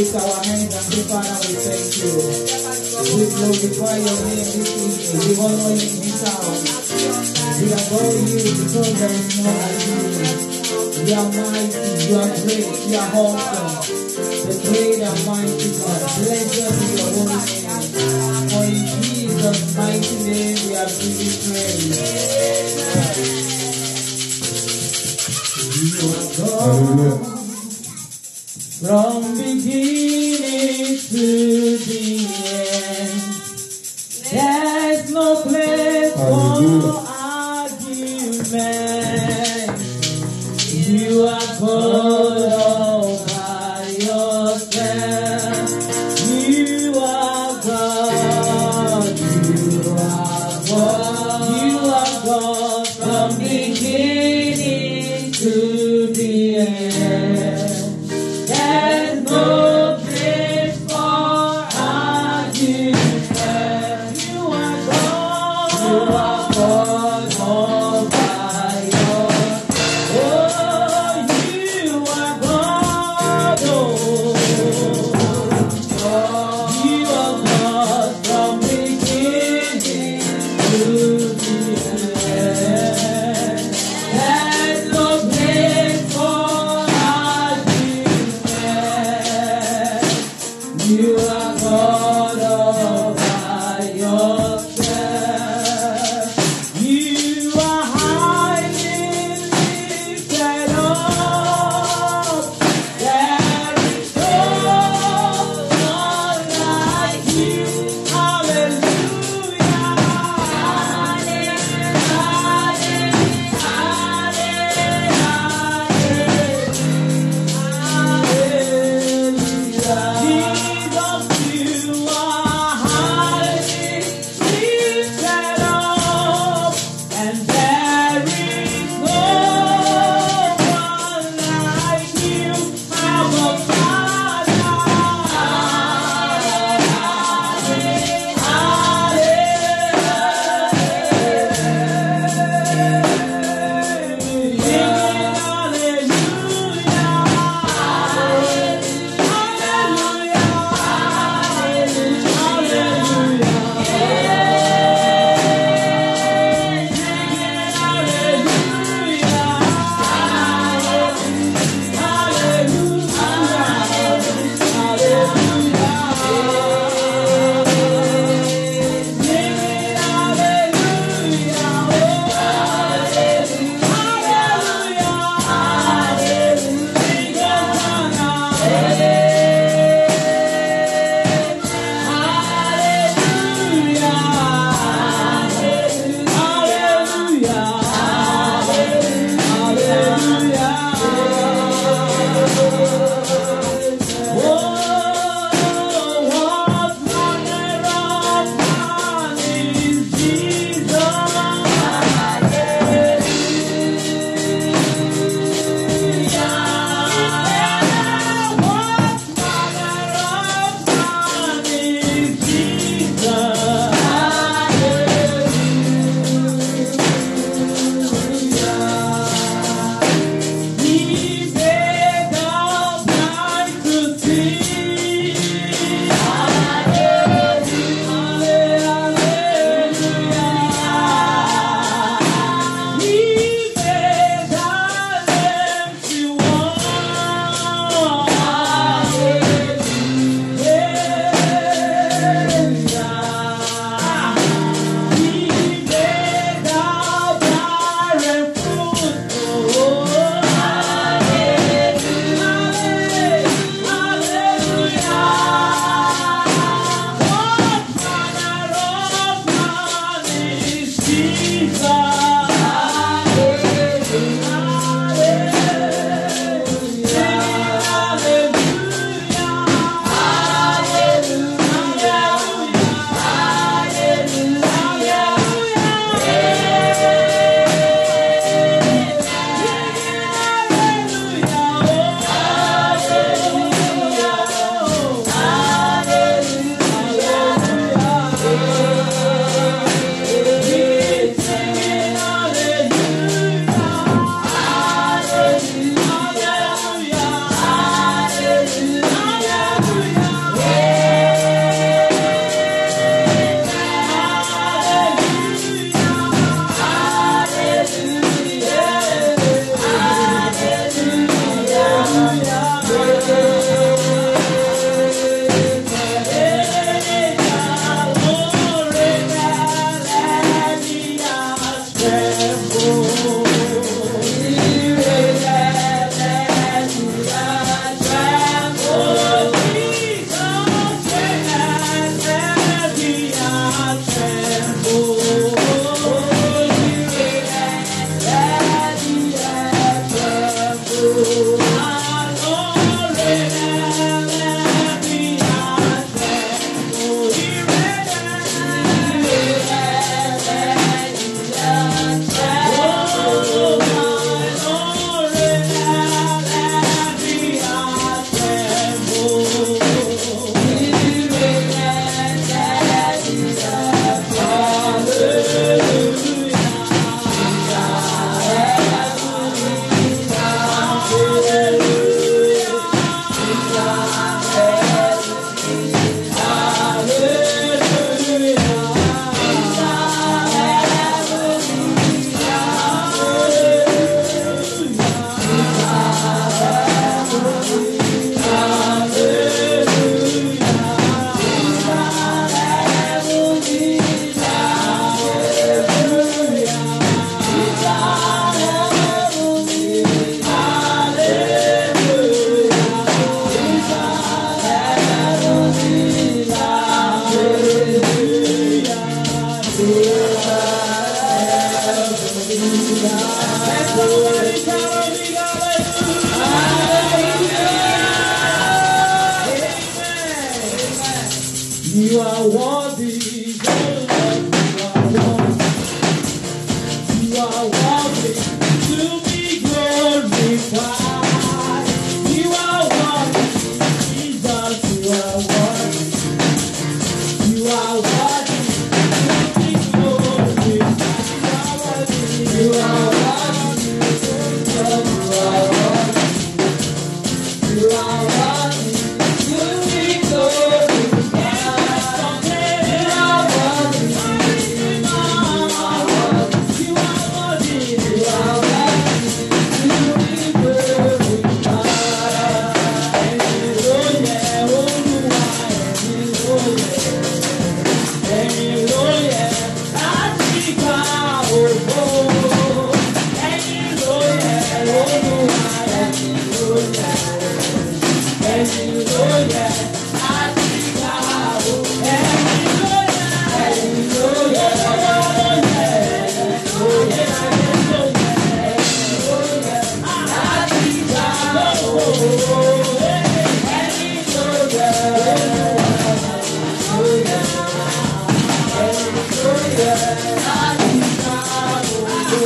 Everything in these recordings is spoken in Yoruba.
lift our hands and say, Father, we thank you. We glorify your name this evening. We honor you in this hour. We adore you because there is no like you. You are mighty, you are great, you are awesome. The great and mighty God. Blessed be your holy name. For in Jesus' mighty name we are giving praise. You are God.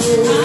Yeah.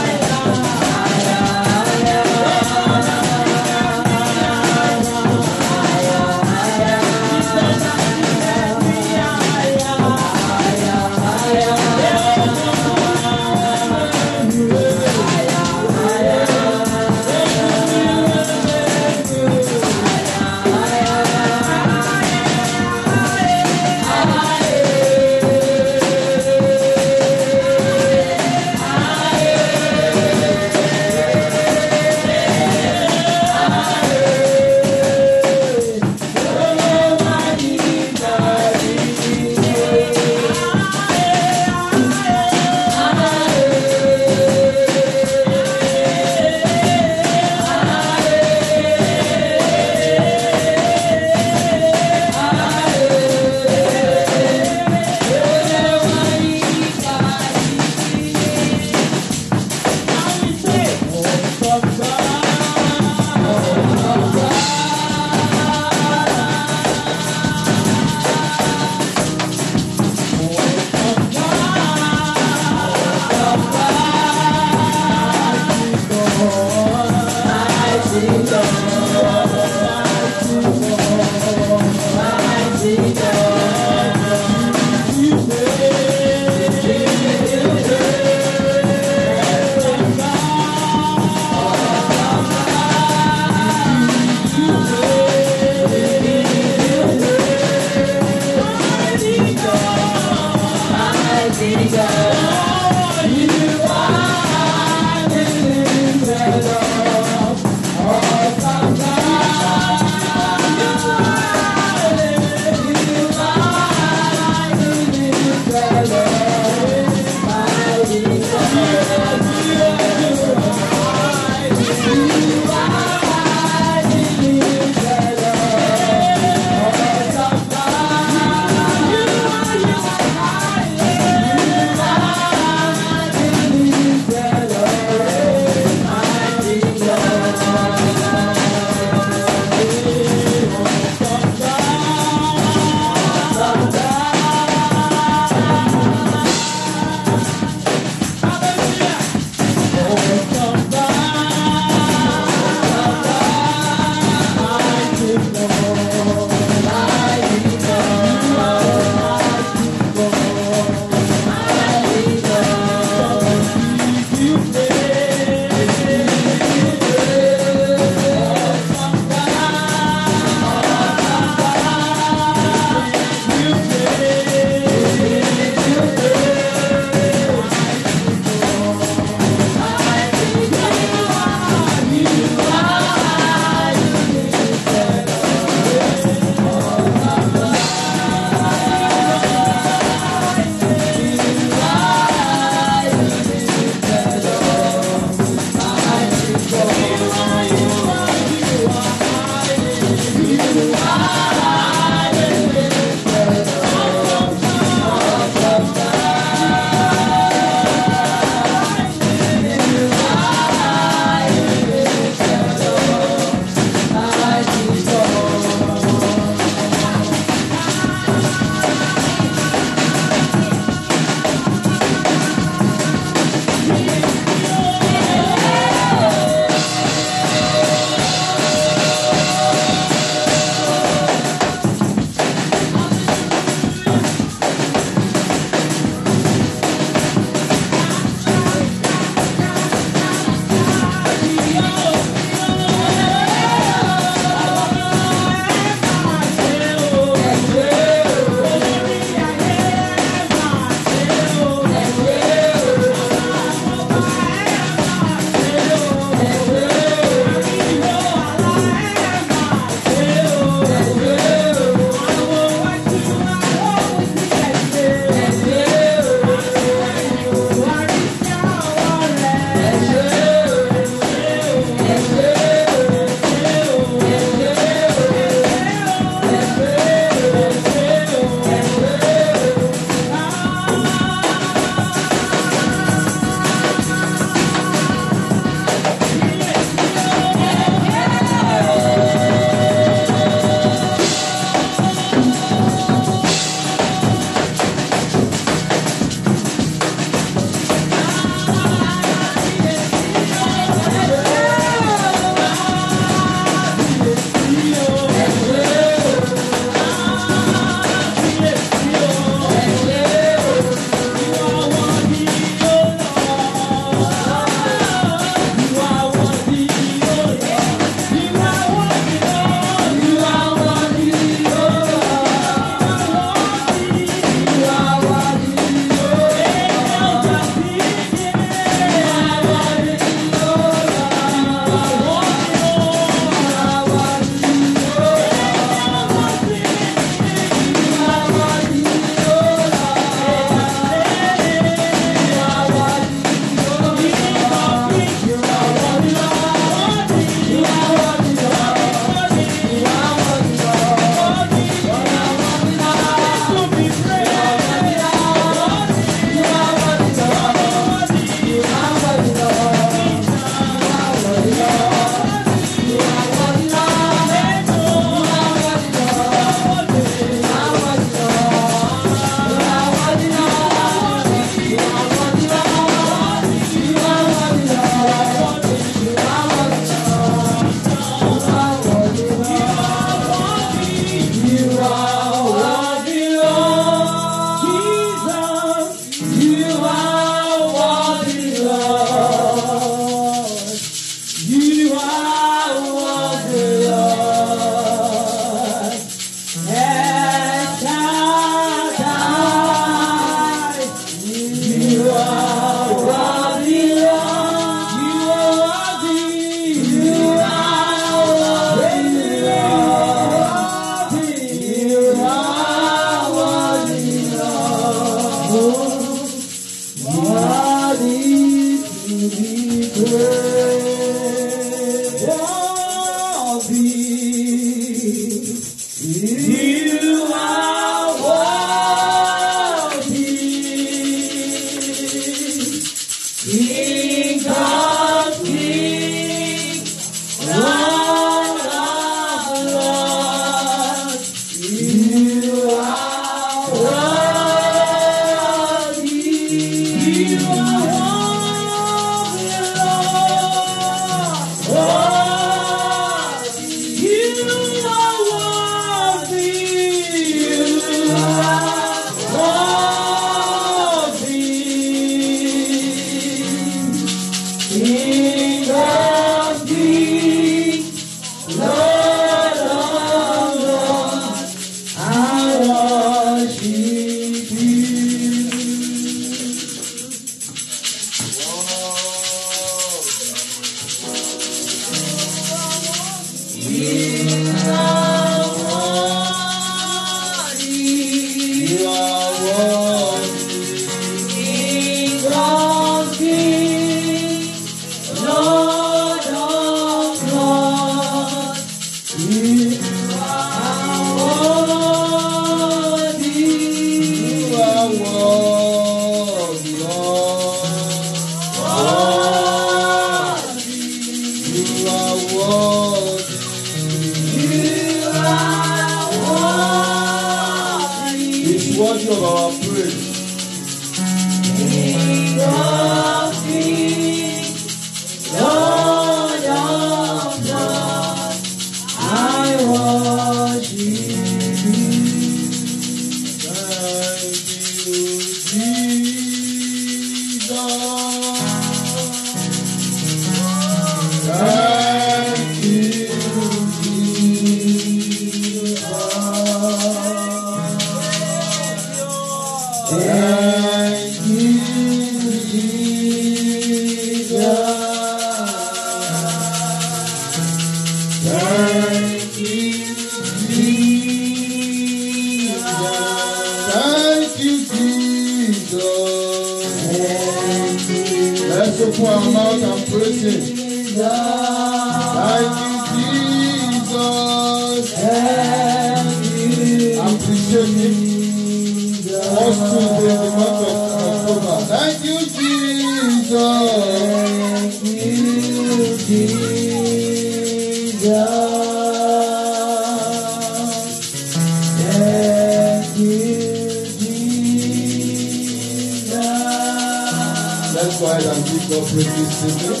Ahead and give God praise this evening.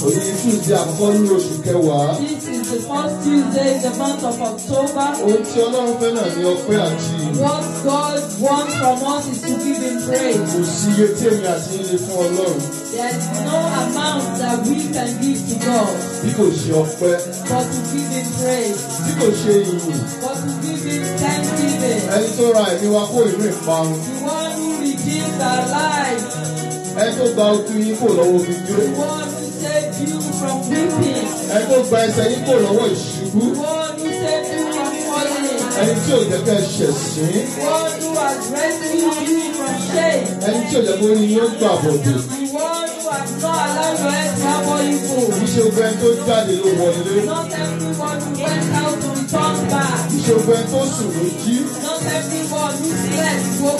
Òní ni Tuesday àkọ́kọ́ nínú oṣù kẹwàá. This is the first Tuesday in the month of October. Ohun tí Ọlọ́run fẹ́ náà ní ọpẹ́ àti ìyìn. What God wants from us is to give Him praise. Kò sí iye tí èmi àti yín lè fún Ọlọ́run There is no amount that we can give to God bí kò ṣe ọpẹ́, but to give Him praise, bí kò ṣe ìyìn. but to give Him thanksgiving. Ẹni tó ra ẹ̀mí wa kó inú ìparun. Redeemed our lives, Ẹni tó gba ojú yín kò lọ́wọ́ omi dúró. who saved you from weeping, Ẹni tó gba ẹsẹ̀ yín kò lọ́wọ́ ìṣubú. who saved you from falling, Ẹni tí ò jẹ́ kẹ́ ẹ ṣẹ̀sín. has rescued you from shame, Ẹni tí ò jẹ́ kó ní gbà bọ̀dọ̀. who has not allowed your head to harbor evil. Iṣẹ́ ogun ẹni tó jáde ló wọlé. Not everyone who went out to return back. Iṣẹ́ ogun ẹni tó sùn ló jí. Not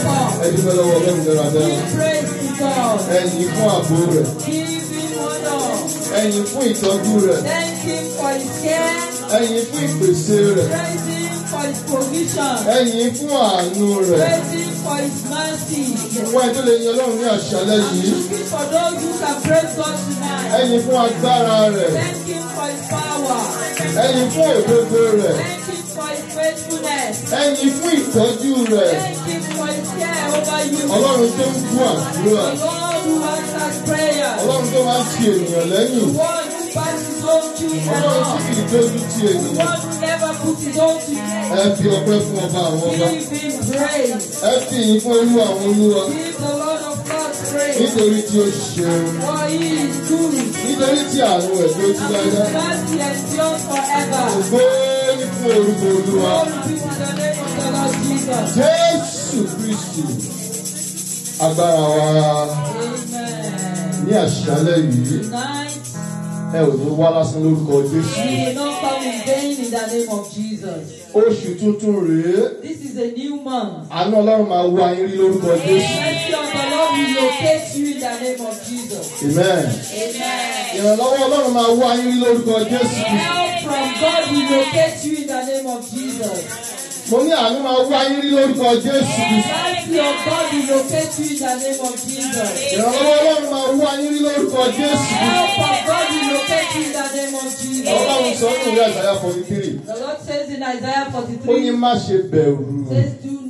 up. Ẹni fẹ́ lọ́wọ́ Ọlọ́run dáradára. Give praise to God. Ẹyin fún ààbò rẹ̀. Give him honor. Ẹyin fún ìtọ́jú rẹ̀. Thank him for his care. Ẹyin fún ìpèsè rẹ̀. Praise him for his provision. Ẹyin fún àánú rẹ̀. Praise him for his mercy. Fún ẹni tó lè yan Ọlọ́run ní àṣálẹ́ I'm looking for those who can praise God tonight. Ẹyin fún agbára rẹ̀. Thank him for his power. Ẹyin fún òdodo rẹ̀. Thank faithfulness. Ẹyin fún ìtọ́jú rẹ̀. Thank him for his care over you. Ọlọ́run tó ń gbọ́ àdúrà. The Lord who answers prayers. Ọlọ́run tó máa ń ti ènìyàn lẹ́yìn. The one who passes his own children Ọlọ́run tí on. kì í dójú ti The ènìyàn. one who never puts his own to Ẹ fi ọpẹ́ fún ọba àwọn ọba. Give him praise. Ẹ fi ìyìn fún olúwa àwọn olúwa. Give the Lord of Lords praise. Nítorí tí ó ṣeun. For he is good. Nítorí tí àánú ẹ̀ tó ti And dáadáa. his mercy endures forever. Ògbó fún orúkọ olúwa. Jésù Kristi. Agbára wa Amen. ní àṣálẹ́ yìí. Ẹ ò ní wá lásán lórúkọ Jésù. Oṣù tuntun rèé. This is a new month. Àánú Ọlọ́run máa wá yín rí lórúkọ Jésù. mercy of the Lord will locate you in the name of Jesus. Amen. Amen. Ìrànlọ́wọ́ Ọlọ́run máa wá yín rí lórúkọ Jésù. Help from God will locate you Mo ní àánú máa wá yín rí lórúkọ Jésù. Mercy of God will locate you in the name of Jesus. Ìrànlọ́wọ́ Ọlọ́run máa wá yín rí lórúkọ Jésù. Help of God will locate you in the name of Ọlọ́run Jesus. sọ nínú ìwé àgbáyà forty three. The Lord says in Isaiah Ó ní 43, má ṣe bẹ̀rù.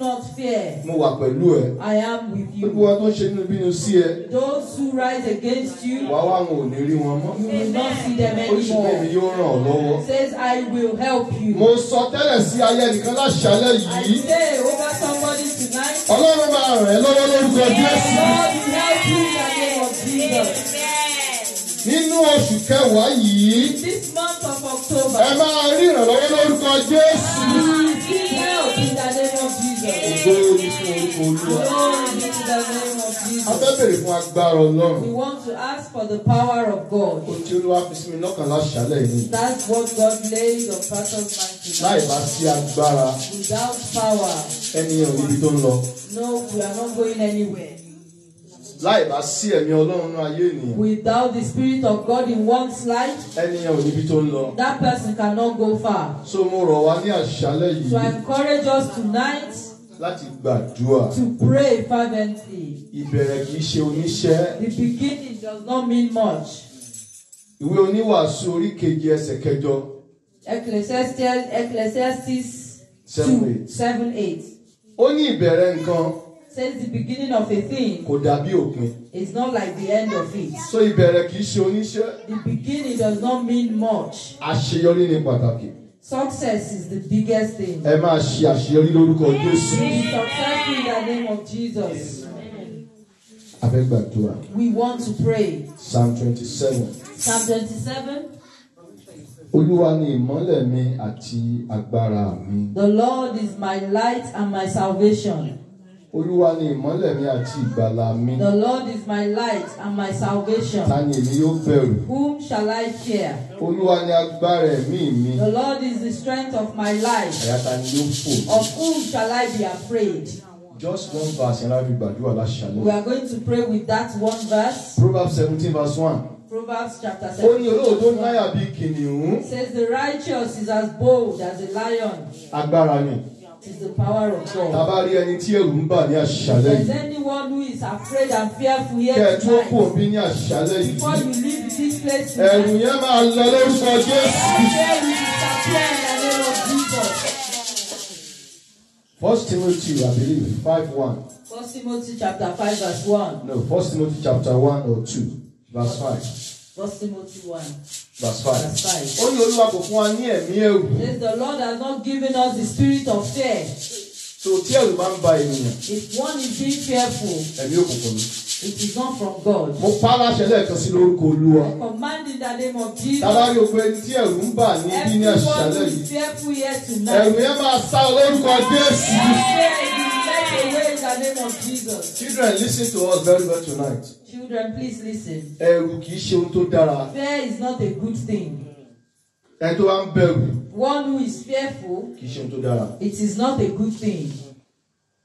Not fear. mo wà pẹ̀lú ẹ I am with gbogbo you. wa tó ń ṣe nínú bínú sí ẹ Those who rise against you, wàá wá àwọn ò ní rí wọn mọ́ you will not see them ó sì pé mi anymore. yóò ràn ọ́ lọ́wọ́. Says, I will help you. mo sọ tẹ́lẹ̀ sí ayé nìkan láṣálẹ̀ I yìí say over somebody tonight, ọlọ́run máa ràn ẹ́ lọ́wọ́ lórúkọ jésù God will help you in the name of Jesus. Nínú oṣù kẹwàá yìí This month of ẹ October, máa rí ìrànlọ́wọ́ lórúkọ jésù. ògo ni fún orúkọ olúwa. Fún agbára ọlọ́run. We want to ask for the power of God. tí olúwa fi sí mi lọ́kàn láṣálẹ̀ yìí. That's what God laid on Pastor's mind láì bá sí agbára Without power, ẹni ò níbi tó ń lọ. no, we are not going anywhere. Láì bá sí ẹ̀mí ọlọ́run náà ayé ènìyàn Without the Spirit of God in one's life, ẹni yẹn ò níbi tó ń lọ. that person cannot go far. so mo rọ̀ wá ní àṣálẹ̀ yìí encourage us tonight láti gbàdúrà. to pray fervently. ìbẹ̀rẹ̀ kì í ṣe oníṣẹ́. The beginning does not mean much. ìwé oníwàásù orí keje ẹsẹ̀ kẹjọ Ecclesiastes, Ecclesiastes Seven, 2, eight. 7, 8 ó ní ìbẹ̀rẹ̀ nǹkan says the beginning of a thing kò dàbí òpin. is not like the end of it. so ìbẹ̀rẹ̀ kì í ṣe oníṣẹ́. The beginning does not mean much. àṣeyọrí ni pàtàkì. Success is the biggest thing. ẹ máa ṣe àṣeyọrí lórúkọ jésù. Be successful in the name of Jesus. a fẹ́ gbàdúrà. We want to pray. psalm twenty seven. Psalm 27 olúwa ni ìmọ́lẹ̀ mi àti agbára mi. The Lord is my light and my salvation. Olúwa ni ìmọ́lẹ̀ mi àti ìgbàlà mi. The Lord is my light and my salvation. ta ni èmi yóò bẹ̀rù. Whom shall I fear? olúwa ni agbára ẹ̀mí mi. The Lord is the strength of my life. àyà ta ni yóò fò. Of whom shall I be afraid? just one verse yẹn láti gbàdúrà We láṣálẹ̀. are going to pray with that one verse. proverbs seventeen verse one. Proverbs chapter ó ní 7. olóòótọ́ náyà bíi kìnìún. says the righteous is as bold as a lion. agbára ni. Is the power of God. bá rí ẹni tí ẹ̀rù ń bà ní If àṣálẹ̀ there's yìí. anyone who is afraid and fearful here tó kù tonight, òbí ní àṣálẹ̀ yìí. before you leave this place ẹ̀rù tonight, yẹn máa lọ lórúkọ jésù. fear will disappear in the name of Jesus. first timothy i believe five one. First Timothy chapter 5 verse 1. no first timothy chapter one or two verse five. First Timothy 1 verse five. verse 5. ó ní olúwa kò fún wa ní ẹ̀mí ẹ̀rù. Says the Lord has not given us the spirit of fear. so tí ẹ̀rù bá ń ba ènìyàn If one is being fearful, ẹ̀mí òkùnkùn ni. it is not from God. mo pa á láṣẹ lẹ́ẹ̀kan sí lórúkọ olúwa. I command in the name of Jesus. tábà rí ogun ẹni tí ẹ̀rù ń bà ní bí ní Everyone who is yìí. fearful here ẹ̀rù tonight. yẹn máa sá lórúkọ jésù. Fear is led away in the name of Jesus. children lis ten to us very well tonight. Children, please listen. ẹ̀rù kì í ṣe ohun tó dára. Fear is not a good thing. ẹni tó bá ń bẹ̀rù One who is fearful, kì í ṣe ohun tó dára. it is not a good thing.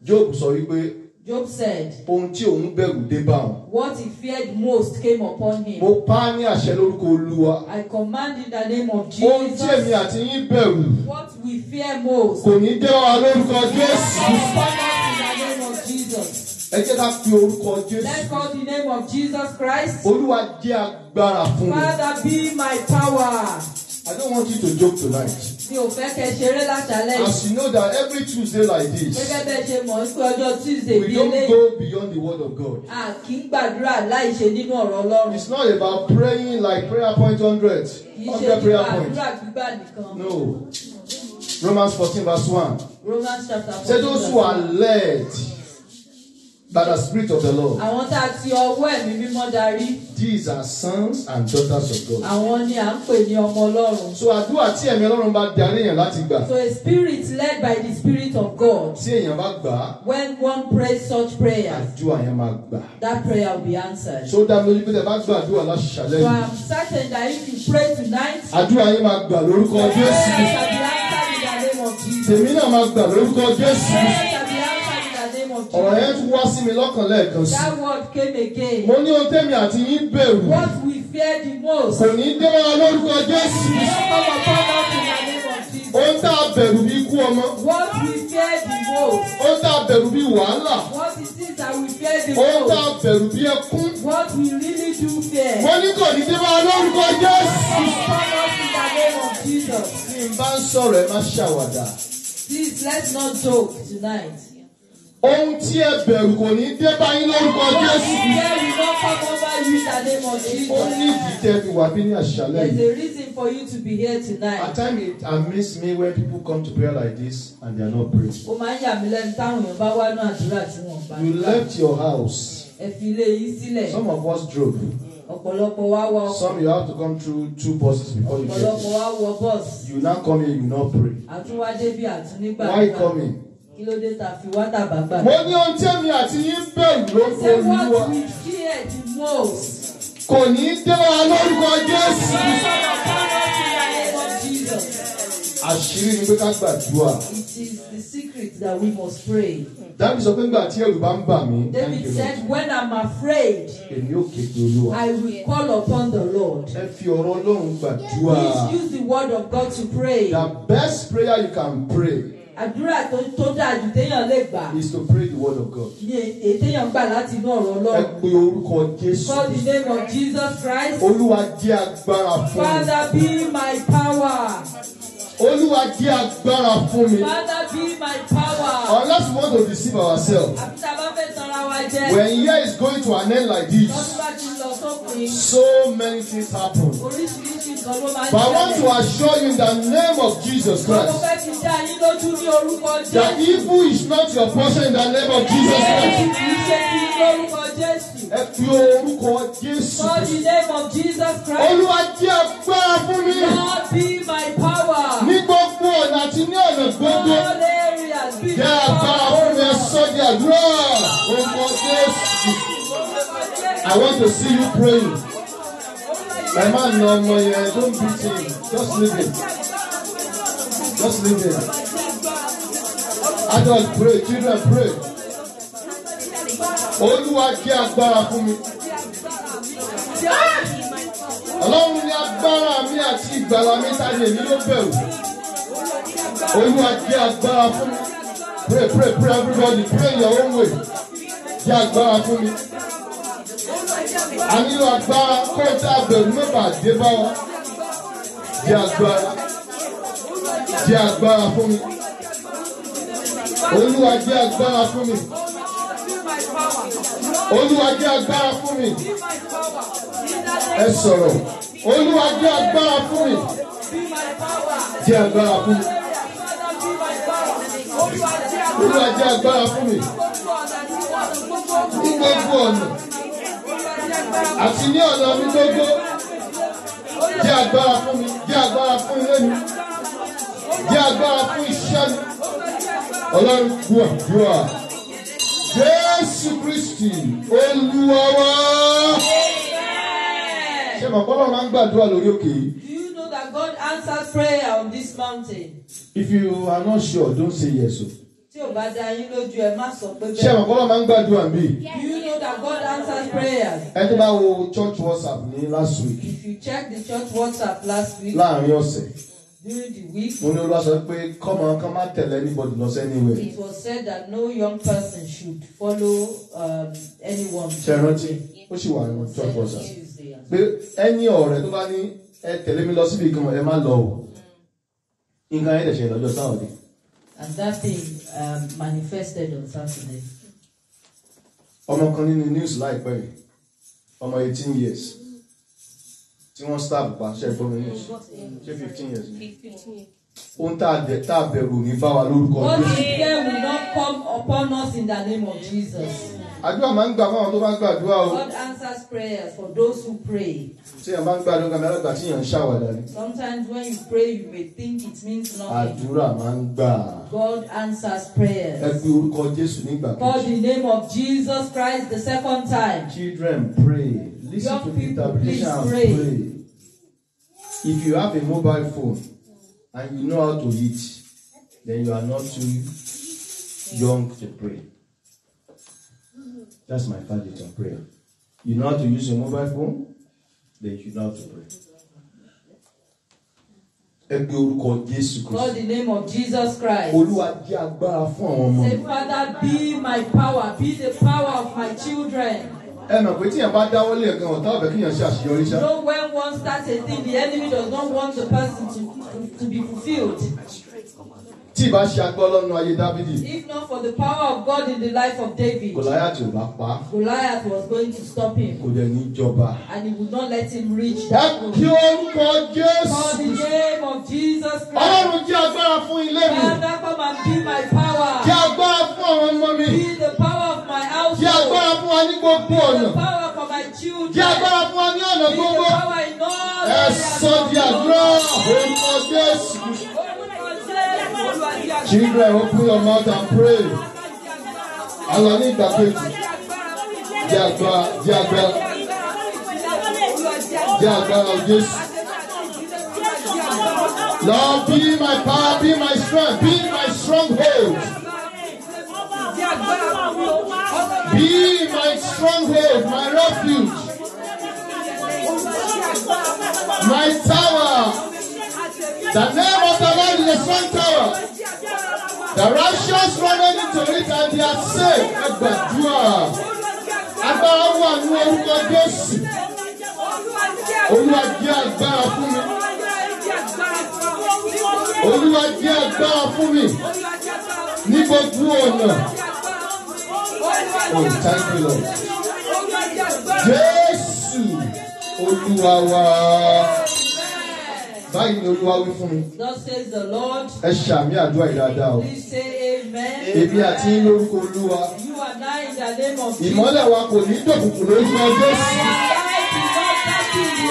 job sọ wípé Job said, ohun tí òun bẹ̀rù dé bá òun. What he feared most came upon him. mo pa á ní àṣẹ lórúkọ olúwa. I command in the name of ohun tí èmi Jesus. àti yín bẹ̀rù What we fear most, kò ní dé wa lórúkọ jésù. Ẹ jẹ́ ká fi orúkọ jésù. Let's call the name of Jesus Christ. olúwa jẹ́ agbára fún mi. Father, be my power. I don't want you to joke tonight. Mi ò fẹ́ kẹ́ ṣeré látàlẹ́. As you know that every Tuesday like this, Gẹ́gẹ́ bẹ́ẹ̀ ṣe mọ̀ sí ọjọ́ Tuesday we bíi don't eléyìí. go beyond the word of God. A kì í gbàdúrà láì ṣe nínú ọ̀rọ̀ Ọlọ́run. It's not about praying like prayer point 100, Kì í ṣe 100 nípa prayer points. àdúrà gbígbà nìkan. No. Romans 14 verse 1. Romans chapter four. Say those who are led by the Spirit of the Lord, Àwọn tá a ti ọwọ́ ẹ̀mí mímọ́ darí, these are sons and daughters of God. àwọn ni à ń pè ní ọmọ Ọlọ́run. So àdúrà tí ẹ̀mí Ọlọ́run bá darí èèyàn láti gbà, So a spirit led by the spirit of God, tí èèyàn bá gbà á, when one prays such prayers, àdúrà yẹn máa gbà. that prayer will be answered. So dá mi lójú pé tẹ bá gbàdúrà láṣìṣàlẹ̀ So yìí, I'm certain that if you pray tonight, àdúrà yín máa gbà lórúkọ prayer Jésù. Tèmi náà máa gbà lórúkọ Jésù. Ọ̀rọ̀ yẹn tún wá sí mi lọ́kàn lẹ́ẹ̀kan sí. That word came again. Mo ní ohun tẹ́mi àti yín bẹ̀rù. What we fear the most Kò ní dé wá lórúkọ Jésù. will come upon us in the name of Jesus. Ohun tá a bẹ̀rù bí ikú ọmọ. What we fear the most, Ohun tá a bẹ̀rù bí wàhálà. what it is that we fear the Ohun tá most, a bẹ̀rù bí ẹkún. what we really do fear, Mo ní kò ní dé wá lórúkọ Jésù. come upon us in the name of Jesus. Tí n bá ń sọ̀rọ̀ ẹ má ṣàwàdà. Please, let's not joke tonight. Ohun tí ẹ bẹ̀rù kò ní dé bá yín lórúkọ Jésù. is there ó ní ìdí tẹ́ fi wà bí ní There's yìí. a reason for you to be here At tonight. times it amazes me when people come to prayer like this and they are not praying. Ó máa ń yà mí lẹ́nu táwọn èèyàn bá wá náà àdúrà tí wọ́n bá You left your house. Ẹ fi ilé yín sílẹ̀. Some of us drove. Ọ̀pọ̀lọpọ̀ wá wọ. Some you have to come through two buses before you get Ọ̀pọ̀lọpọ̀ here. wá wọ bọ́ọ̀sì. You now come here, you not pray. Àtúwádé bí àtúnígbà. Why coming? Kí ló dé ta fi wá tàbá gbà? mo ní ohun tí èmi àti yín bẹ̀rù lórúkọ Say Olúwa. what we fear the most. kò ní í dé wa lórúkọ Jésù. Àṣírí ni pé ká gbàdúrà. It is the secret that we must pray. Dábì sọ pé nígbà tí ẹ̀rù bá ń bà mí, thank David said, When I'm afraid, Èmi ò ké pe Olúwa. I will call upon the Lord. Ẹ fi ọ̀rọ̀ Ọlọ́run gbàdúrà. Please use the word of God to pray. The best prayer you can pray Àdúrà tó dáa jù téèyàn lè gbà. is to pray the word of God. Ní èyí téèyàn gbà láti inú ọ̀rọ̀ Ẹ Ọlọ́run. pe orúkọ Jésù. Call the name of Jesus Christ. Olúwa jẹ́ agbára fún mi. Father, be my power. Olúwa jẹ́ agbára fún mi. Father, be my power. Unless we want to deceive ourselves. Àbí tá a bá fẹ́ tanra wa jẹ. When year is going to an end like this, Lọ́dún bá ti lọ sópin. so many things happen. Oríṣiríṣi nǹkan ló máa ń But I want to assure you in the name of Jesus Mo Christ fẹ́ fi dá yín lójú ní orúkọ that evil is not your portion in the name of Jesus Èyí Christ. kì í ṣe ti lórúkọ Jésù. Ẹ fi orúkọ Jésù. Call the name of Jesus Christ. Olúwa jẹ́ agbára fún mi. Lord, be my power. Ní gbogbo ọ̀nà àti ní ọ̀nà gbogbo. Jẹ́ agbára fún ẹ power. sọ di àdúrà. Orúkọ Jésù. I want to see you praying. Ẹ má na ọmọ yẹn, don't beat him, just leave him. Just leave him. Adults pray, children pray. Olúwa jẹ́ agbára fún mi. Ọlọ́run agbára mi àti ìgbàlà mi táyé mi ló bẹ̀rù. Olúwa jẹ́ agbára fún mi. Pray pray pray everybody pray your own way. Jẹ́ agbára fún mi. A nílò agbára kó o tá a bẹ̀rù mẹ́fà dé bá wa. Jẹ́ agbára. Jẹ́ agbára fún mi. Olúwa jẹ́ agbára fún mi. Olúwa jẹ́ agbára fún mi. Ẹ sọ̀rọ̀. Olúwa jẹ́ agbára fún mi. Jẹ́ agbára fún mi. Olúwa jẹ́ agbára fún mi. Ní gbogbo ọ̀nà àti ní ọ̀nà mi gbogbo. Jẹ́ agbára fún mi. Jẹ́ agbára fún ilé mi. Jẹ́ agbára fún iṣẹ́ mi. Ọlọ́run gbọ́ àdúrà. Jésù Kristi Olúwa wa. Ṣé màá bọ́lá máa ń gbàdúrà lórí òkè yìí? Do you know that God answers prayer on this mountain? If you are not sure, don't say yes. o. Tí ò bá dá yín lójú ẹ má sọ pé Ṣé bẹ́ẹ̀. màá bọ́lá máa ń gbàdúrà bí? Do you know that God answers prayers? Ẹ tó bá wo church WhatsApp ní last week If you check the church WhatsApp last week láàárín ọ̀sẹ̀, during the week, mo ní olúwa sọ pé kọ́mọ kán má tẹ̀lé anybody lọ sí anywhere. it was said that no young person should follow um, anyone. Ṣé rántí? Ó sì wà Said church WhatsApp. Pé ẹni ọ̀rẹ́ tó bá ní ẹ tẹ̀lé mi lọ síbi kan ẹ má lọ o. Nǹkan ẹ̀ ṣe lọ́jọ́ Sáwọ̀dì. And that thing um, manifested on Saturday. Ọmọ kan nínú news láìpẹ́ yìí, ọmọ eighteen years, tí wọ́n stab pa ṣe gbọ́ mi news, ṣé fifteen years ni? Ohun tá a bẹ̀rù ní bá wa lórúkọ What is there will not come upon us in the name of Jesus. Àdúrà máa ń gbà fún àwọn tó bá ń gbàdúrà o. God answers prayers for those who pray. Tí èèyàn bá ń gbàdúrà kàmí alágbà tí èèyàn ń ṣàwàdà ni. Sometimes when you pray, you may think it means nothing. Àdúrà máa ń gbà. God answers Ẹ prayers. pe orúkọ Jésù nígbà Call the name of Jesus Christ the second time. Children pray. Listen Young to the interpretation and please pray. pray. If you have a mobile phone and you know how to eat, then you are not too young to pray. That's my verdict on prayer. You know how to use your mobile phone, then you should know how to pray. Ẹ pe orúkọ Jésù Call Kristi. the name of Jesus Christ. Olúwa jẹ́ agbára fún àwọn ọmọ Say. Father, be my power, be the power of my children. Ẹ mọ̀ pé tíyẹn bá dáwọ́lé ẹ̀kan ọ̀tá ọ̀bẹ kíyàn ṣe àṣeyọrí You ṣá. know, when one starts a thing, the enemy does not want the person to, to, to be fulfilled. Tí ìbá ṣe agbọ́ ọlọ́run ayé dávidi If not for the power of God in the life of David, gòláyàtì ò bá pa Goliath was going to stop him kò dẹ̀ ní jọba. and he would not let him reach ẹ that kí goal. orúkọ Call the jésù name of Jesus Christ. ọlọ́run jẹ́ agbára fún ilé mi Father, come and be my power. jẹ́ agbára fún àwọn ọmọ mi Be the power of my jẹ́ agbára household. fún wa ní gbogbo Be ọ̀nà the power for my children. jẹ́ agbára fún wa ní ọ̀nà Be the gbogbo power in all ẹ sọ di àdúrà orúkọ jésù. Children open your mouth and pray àlọ́ ní ìgbà kejì agbára jẹ́ agbára jẹ́ agbára jésù. Lord, be my power, be my strength, be my stronghold. Be my stronghold, my refuge, my tower. The name of the Lord is a strong tower. The righteous run into it and they are safe. Ẹgbàdúrà. Agbára wà ní orúkọ Jésù. Olúwa jẹ́ agbára fún mi. Olúwa jẹ́ agbára fún mi. Ní gbogbo ọ̀nà. Oh, thank you, Lord. Jésù Olúwa wa. Báyìí ni Olúwa wí fún mi. Says the Lord. Ẹ ṣàmì àdúrà yìí dáadáa o. Please say amen. Èmi àti yín lórúkọ Olúwa. You and I in the name of Jesus. Ìmọ́lẹ̀ wa kò ní dòkùnkùn lórúkọ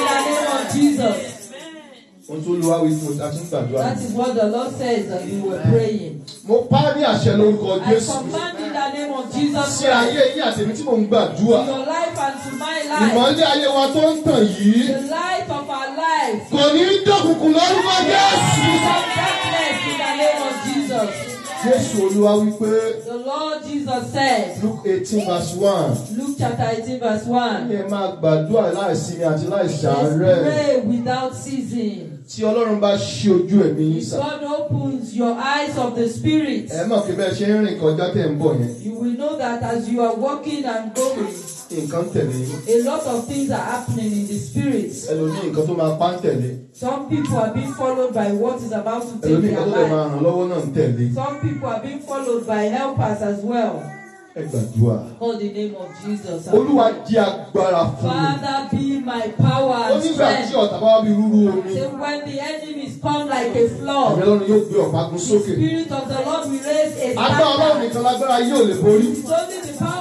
life of Jesus. Ohun tó Olúwa wí fún ti ń gbàdúrà. That is what the Lord says that you were praying. Mo pa ní àṣẹ lórúkọ I Jésù. command in the name of Jesus Sí ayé yín àti èmi tí mò ń gbàdúrà. your life and to my life. Ìmọ́lẹ̀ ayé wa tó ń tàn yìí. The light of our life. Kò ní dòkùnkùn lórúkọ Jésù. Darkness in the name of Jesus. Jésù Olúwa wí pé The Lord Jesus said, Luke eighteen verse one. Luke chapter 18, verse 1. Ní ẹ máa gbàdúrà láìsinmi àti láìsàárẹ̀. pray without ceasing. Tí Ọlọ́run bá ṣí ojú ẹ̀mí yín sà. God opens your eyes of the Spirit. Ẹ mọ̀ pé bẹ́ẹ̀ ṣe ń rìn kọjá tẹ̀ ń bọ̀ yẹn. You will know that as you are walking and going, Nǹkan tẹ̀lé a lot of things are happening in the Spirit. Ẹlòmíì nǹkan tó máa pa ń tẹ̀lé. Some people are being followed by what is about to take Ẹlòmíì their nǹkan tó lè máa life. ràn lọ́wọ́ náà ń tẹ̀lé. Some people are being followed by helpers as well. Ẹ gbàdúrà. Call the name of Jesus. Olúwa jẹ́ agbára fún mi. Father, be my power and nígbà tí strength. ọ̀tá bá wá bí rúrú omi. Say when the enemies come like a Ẹ̀mí flood, Ọlọ́run yóò gbé ọ̀pá gun the sókè. Spirit of the Lord will raise a Agbára Ọlọ́run standard. nìkan lágbára yóò lè borí. It's only the power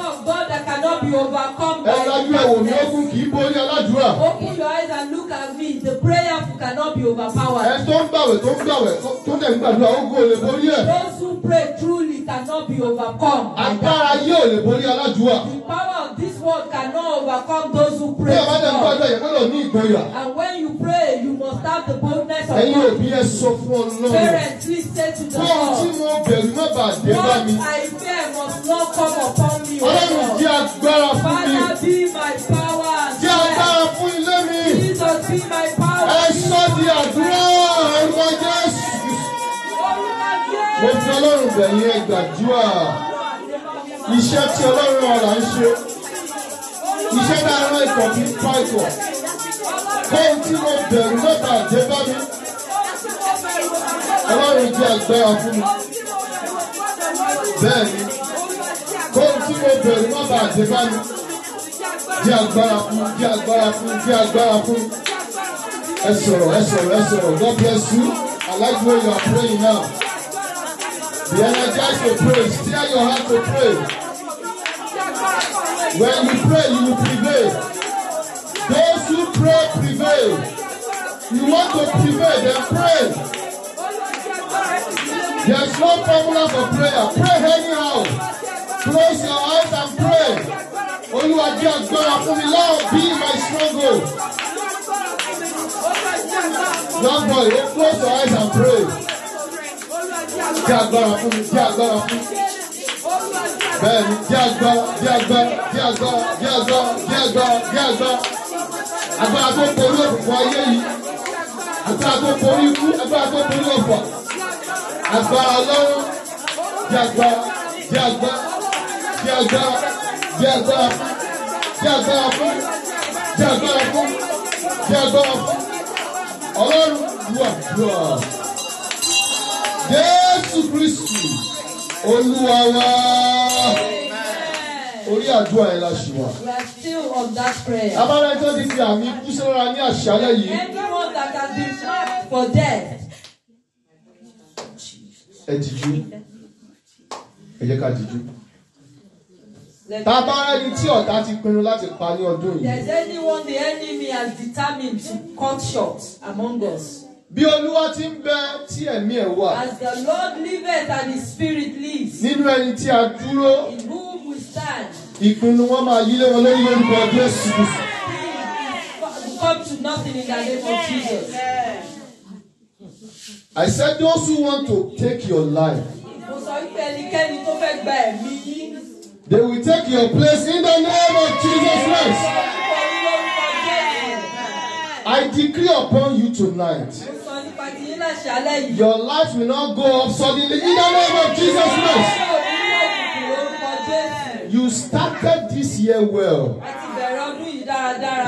cannot be overcome Ẹ by lajú the ẹ̀wò mi ogun kì í borí aládùúrà. Open your eyes and look at me. The prayerful cannot be Ẹ overpowered. tó ń gbàwẹ̀ tó ń gbàwẹ̀ tó- dẹ̀ ń gbàdúrà ogun ò lè borí ẹ̀. Those who pray truly cannot be overcome. Agbára darkness. yóò lè borí aládùúrà. The power of this world cannot overcome those who Bí pray. ẹ bá to dẹ̀ ń gbàdúrà yẹn gbọ́dọ̀ ní ìgboyà. And when you pray, you must have the boldness of Ẹ̀yin God. òbí ẹ sọ fún Ọlọ́run. Parents, please say to the Fún ohun tí Lord, mo bẹ̀rù má bàa dé bá what mi. I fear must not come upon me. Ọlọ́run jẹ́ agbára fún mi. Father, be my power and Jẹ́ strength. agbára fún ilé mi. Jesus, be my power. Ẹ sọ di àdúrà orúkọ Jésù. Mo fi Ọlọ́run bẹ̀yìn ẹ gbàdúrà. Iṣẹ́ tí Ọlọ́run ọ̀la ń ṣe. Iṣẹ́ a rán ikọ̀ n pa ikọ̀. Kóhun tí mo bẹ̀rù bàa dé bá mi. Ọlọ́run jẹ́ agbára fún mi. Bẹ́ẹ̀ni, kóhun tí mo bẹ̀rù má bàa dé bá mi. Jẹ́ agbára fún jẹ́ agbára fún jẹ́ agbára fún. Ẹ sọ̀rọ̀, ẹ sọ̀rọ̀, ẹ sọ̀rọ̀. God bless you. I like the way you are praying now. Be energized to pray. Steer your heart to pray. When you pray, you will prevail. Those who pray prevail. You want to prevail, then pray. There's no formula for prayer. Pray anyhow. Close your eyes and pray. Olúwa jẹ́ agbára fún mi. Lord, be my stronghold. Young boy, oh, close your eyes and pray. Jẹ́ agbára fún mi, jẹ́ agbára fún mi. Bẹ́ẹ̀ni, jẹ́ agbára, jẹ́ agbára, jẹ́ agbára, jẹ́ agbára, jẹ́ agbára, jẹ́ agbára. Agbára tó borí òkùnkùn ayé yìí. Agbára tó borí ikú, agbára tó borí ọ̀fà. Agbára ọlọ́run, jẹ́ agbára, jẹ́ agbára, agbára fún, jẹ́ agbára fún, jẹ́ agbára fún. Ọlọ́run wà wà. Jésù Kristi Olúwa wa orí àdúrà yẹn la ṣì wà. We are still on that prayer. Abára ẹjọ́ ti fi àmì kú sára ní àṣálẹ́ yìí. Anyone that has been marked for death, Ẹ dìjú. Ẹ jẹ́ ká dìjú. Let Tá a bá rẹ́ni tí ọ̀tá ti pinnu láti pa ní ọdún yìí. there's anyone the enemy has determined to cut short among us. Bí Olúwa ti ń bẹ tí ẹ̀mí ẹ̀ wà. As the Lord liveth and his spirit lives, Nínú ẹni tí a dúró, in whom we stand, ìpinnu wọn máa yí lé wọn lórí lórúkọ Jésù. come to nothing in the name of Jesus. I said those who want to take your life, Mo sọ wípé ẹnikẹ́ni tó fẹ́ gba ẹ̀mí yín. They will take your place in the name of Jesus Christ. I decree upon you tonight. Your life will not go up suddenly in the name of Jesus Christ. You started this year well.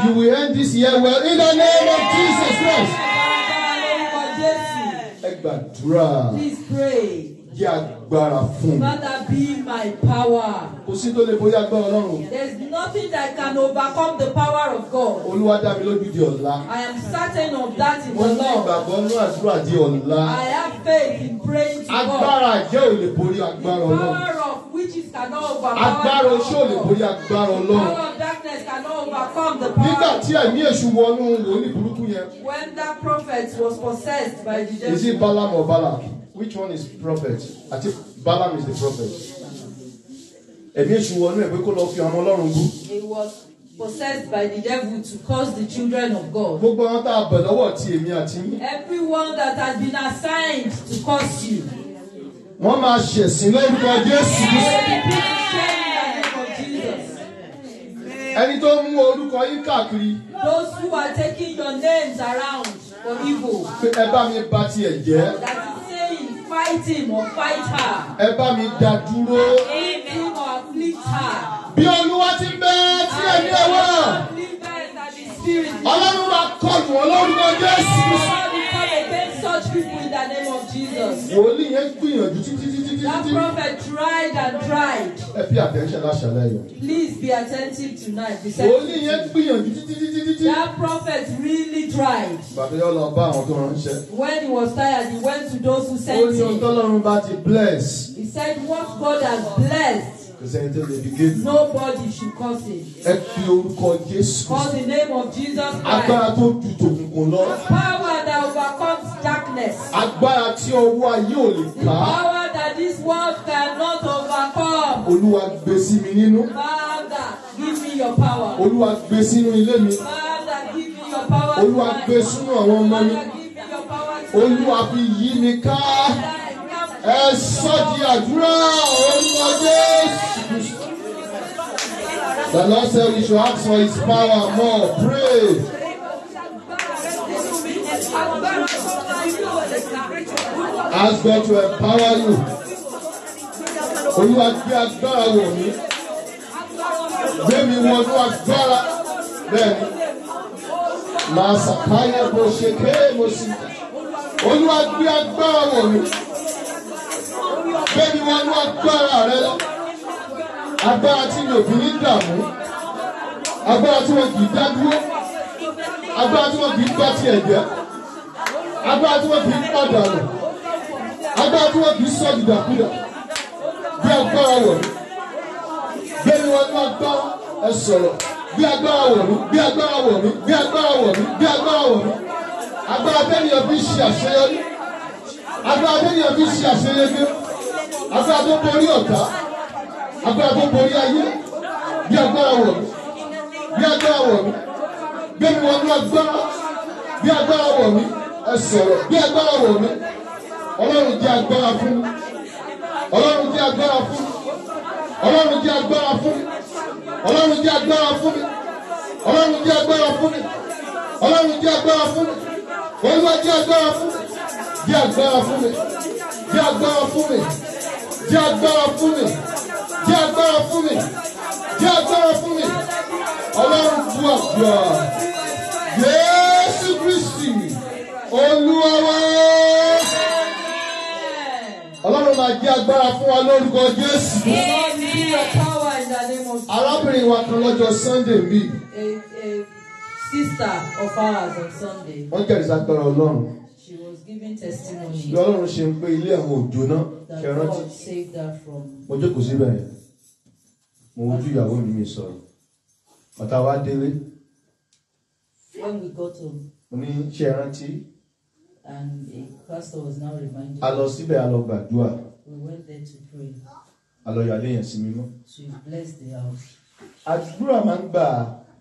You will end this year well in the name of Jesus Christ. Ẹ gbàdúrà Please pray. Kí agbára fún mi. Father, be my power. Kò sí tó lè borí agbára Ọlọ́run. There's nothing that can overcome the power of God. Olúwa dá mi lójú di ọ̀la. I am certain of that in Mo the ní Lord. ìgbàgbọ́ nínú àdúrà di ọ̀la. I have faith in praying to God. Agbára àjẹ́ ò lè borí The agbára Ọlọ́run. power of witches cannot overpower Agbára the oṣó lè borí God. agbára The Ọlọ́run. power of darkness cannot overcome the Nígbà power. tí ẹ̀mí èṣù wọnú wòlíì burúkú yẹn. When that prophet was possessed by the Is it devil, Balaam or Balak? Which one is prophet? I think Balaam is the prophet. Ẹ̀mí èṣù wọnú ẹ̀ pé kó lọ fi ọmọ Ọlọ́run bú. he was possessed by the devil to curse the children of God. Gbogbo àwọn tá a bẹ̀ lọ́wọ́ ti èmi àti yín. Everyone that has been assigned to curse you, Wọ́n máa ṣẹ̀sìn lórúkọ Jésù. Ẹni tó mú orúkọ yín káàkiri Those who are taking your names around for evil, ẹ bá mi bà tiẹ̀ jẹ́. that is saying, fight him or fight her, Ẹ bá mi dá dúró. him or afflict her. Bí Olúwa ti bẹ tí ẹ̀mí ẹ̀ liveth. Ọlọ́run máa kọlù name of Jesus. Wòlíì yẹn gbìyànjú títí That prophet tried and tried. Ẹ fi attention láṣàlẹ̀ yẹn. Please be attentive tonight. Be Wòlíì yẹn sensitive. gbìyànjú títí títí títí. That prophet really tried. Bàbá yóò lọ bá àwọn tó ránṣẹ́. When he was tired, he went to those who Ó sent ní ohun him. tọ́lọ́run bá ti bless. He said, What God has blessed, Nobody should curse it. Ẹ fi orúkọ Jésù. Call the name of Jesus Agbára Christ. tó ju tòkùnkùn lọ. Power that overcomes darkness. Agbára tí ọwọ́ ayé ò lè The ká. power that this world cannot overcome. Olúwa gbé sí mi nínú. Father, give me your power. Olúwa gbé sínú ilé mi. Father, give me your power. Olúwa gbé sínú àwọn ọmọ mi. Olúwa fi yí mi ká. Father, Ẹ sọ́ di àdúrà orúkọ. The Lord said we should ask for his power more. Pray. Ask God to empower you. Olúwa gbé agbára wọ̀ mí. Gbé mi wọnú agbára. Bẹ́ẹ̀ni. Màá sàkáyà bó ṣe ké mo sì. Olúwa agbára wọ̀ mí. Gbé mi wọnú agbára rẹ lọ. Agbára tí mi ò fi ní dààmú. Agbára tí wọn kì í dá dúró. Agbára tí wọn kì í gbá tiẹ̀ jẹ́. Agbára tí wọn kì í pàdánù. Agbára tí wọn kì í sọ dìdàkudà. Bí agbára wọ̀ mí. Gbé mi wọnú agbára ẹ sọ̀rọ̀. Bí agbára wọ̀ mí. Bí agbára wọ̀ mí. Bí agbára wọ̀ mí. Bí agbára wọ̀ mí. Agbára tẹ́lẹ̀ fi ṣe àṣeyọrí. Agbára tẹ́lẹ̀ fi ṣe àṣeyọrí. Agbára tó borí ọ̀tá. Agbára tó borí ayé. Bí agbára wọ̀ mí. Bí agbára wọ̀ mí. Gbé mi wọnú agbára. Bí agbára wọ̀ mí. Ẹ sọ̀rọ̀. Bí agbára wọ̀ mí. Ọlọ́run jẹ́ agbára fún mi. Ọlọ́run jẹ́ agbára fún mi. Ọlọ́run jẹ́ agbára fún mi. Ọlọ́run jẹ́ agbára fún mi. Ọlọ́run jẹ́ agbára fún mi. Ọlọ́run jẹ́ agbára fún mi. Olúwa jẹ́ agbára fún mi. Jẹ́ agbára fún mi. Jẹ́ agbára fún mi. Jẹ́ agbára fún mi. Jẹ́ agbára fún mi. Jẹ́ agbára fún mi. Ọlọ́run fún àgbà. Jésù Kristi. Olúwa wá. Ọlọ́run máa agbára fún wa lórúkọ Jésù. Lord, we need your power in the name of Arábìnrin wa kan lọ́jọ́ Sunday bíi sister of ours on Sunday. wọ́n jẹ́rìí sagbára Ọlọ́run. Giving testimony Bí Ọlọ́run ṣe ń pé ilé àwọn òjò náà ṣe rántí. Mo jókòó síbẹ̀ yẹn. Mo wojú ìyàwó mi sọ̀rọ̀. Bàtà wa délé. When we got home, Mo ní ṣe rántí. and a pastor was now reminding A lọ síbẹ̀ a lọ gbàdúrà. we went there to pray A lọ yàlé yẹn sí mímọ́. to bless the house. Àdúrà máa ń gbà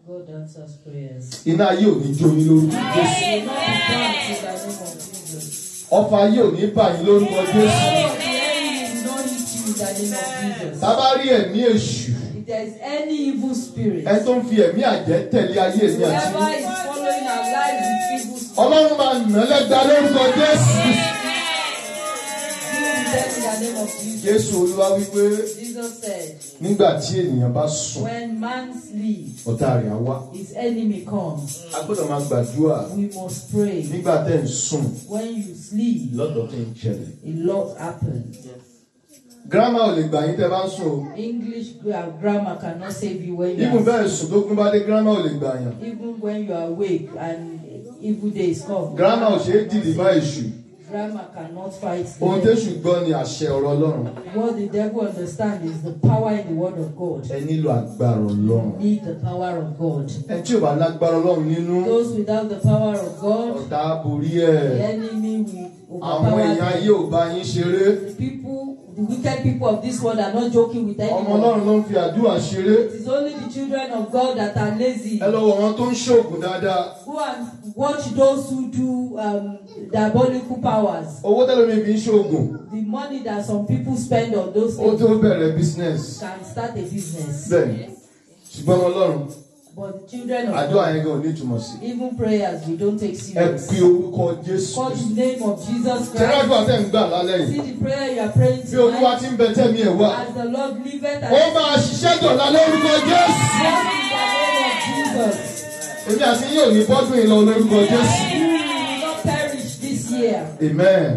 God answers prayers. iná ayé ò ní jó yín lórúkọ Jésù. Ọfà ayé ní bà yín lórúkọ Jésù. Tábà rí ẹ̀mí èṣù. If there is any evil spirit, Ẹ tó ń fi ẹ̀mí àjẹ́ tẹ̀lé ayé mi àti is following evil spirit, Ọlọ́run máa nà lẹ́gba lórúkọ Jésù. Jésù Olúwa wípé nígbà tí ènìyàn bá sùn, when man sleeps, ọ̀tá rẹ̀ á wá. his enemy comes. A gbọ́dọ̀ máa gbàdúrà nígbà tẹ̀ ń sùn When you sleep, lọ́dọ̀ tí ń happens. Gírámà ò lè gbà yín tẹ́ bá ń sùn o. English gra- grammar cannot save you when you are bẹ́ẹ̀ sùn tó gún bá dé gírámà ò lè gbà yàn. even when you are awake and evil days come. Gírámà ò ṣeé dìdì bá èṣù. Grammar cannot fight the Ohun téṣù gbọ́ ni àṣẹ ọ̀rọ̀ Ọlọ́run. What the devil understands is the power in the word of God. Ẹ nílò agbára Ọlọ́run. Need the power of God. Ẹ tí ò bá lágbára Ọlọ́run nínú, Those without the power of God, ọ̀tá borí the ẹ̀. enemy will Àwọn overpower èèyàn ayé them. ò bá yín ṣeré. The people, the wicked people of this world are not joking with Ọmọ anyone. Ọlọ́run ló ń fi àdúrà ṣeré. It is only the children of God that are lazy. Ẹ lọ wọ àwọn tó ń ṣoògùn dáadáa. Go and watch those who do um, diabolical powers. Owó tẹ́lẹ̀ mi fi ń ṣoògùn. The money that some people spend on those Ó things tó bẹ̀rẹ̀ business. can start a business. Bẹ́ẹ̀ni, ṣùgbọ́n ọmọ Ọlọ́run, But children of àdúrà God, yẹn gan ò ní ìtumọ̀ sí. even prayers, we don't take Ẹ serious. pe orúkọ Jésù. Call the name of Jesus Christ. ládùúgbà tẹ̀ ń gbà lálẹ́ yìí? See the prayer you are praying Bí Olúwa tonight. ti ń bẹ tẹ̀mí ẹ̀ wá. As the Lord liveth and Ó máa ṣiṣẹ́ dọ̀la lórúkọ Jésù. Yes, in the name of Jesus. Èmi àti yín ò ní bọ́dún ìlọ lórúkọ Jésù. You will not perish this year. Amen.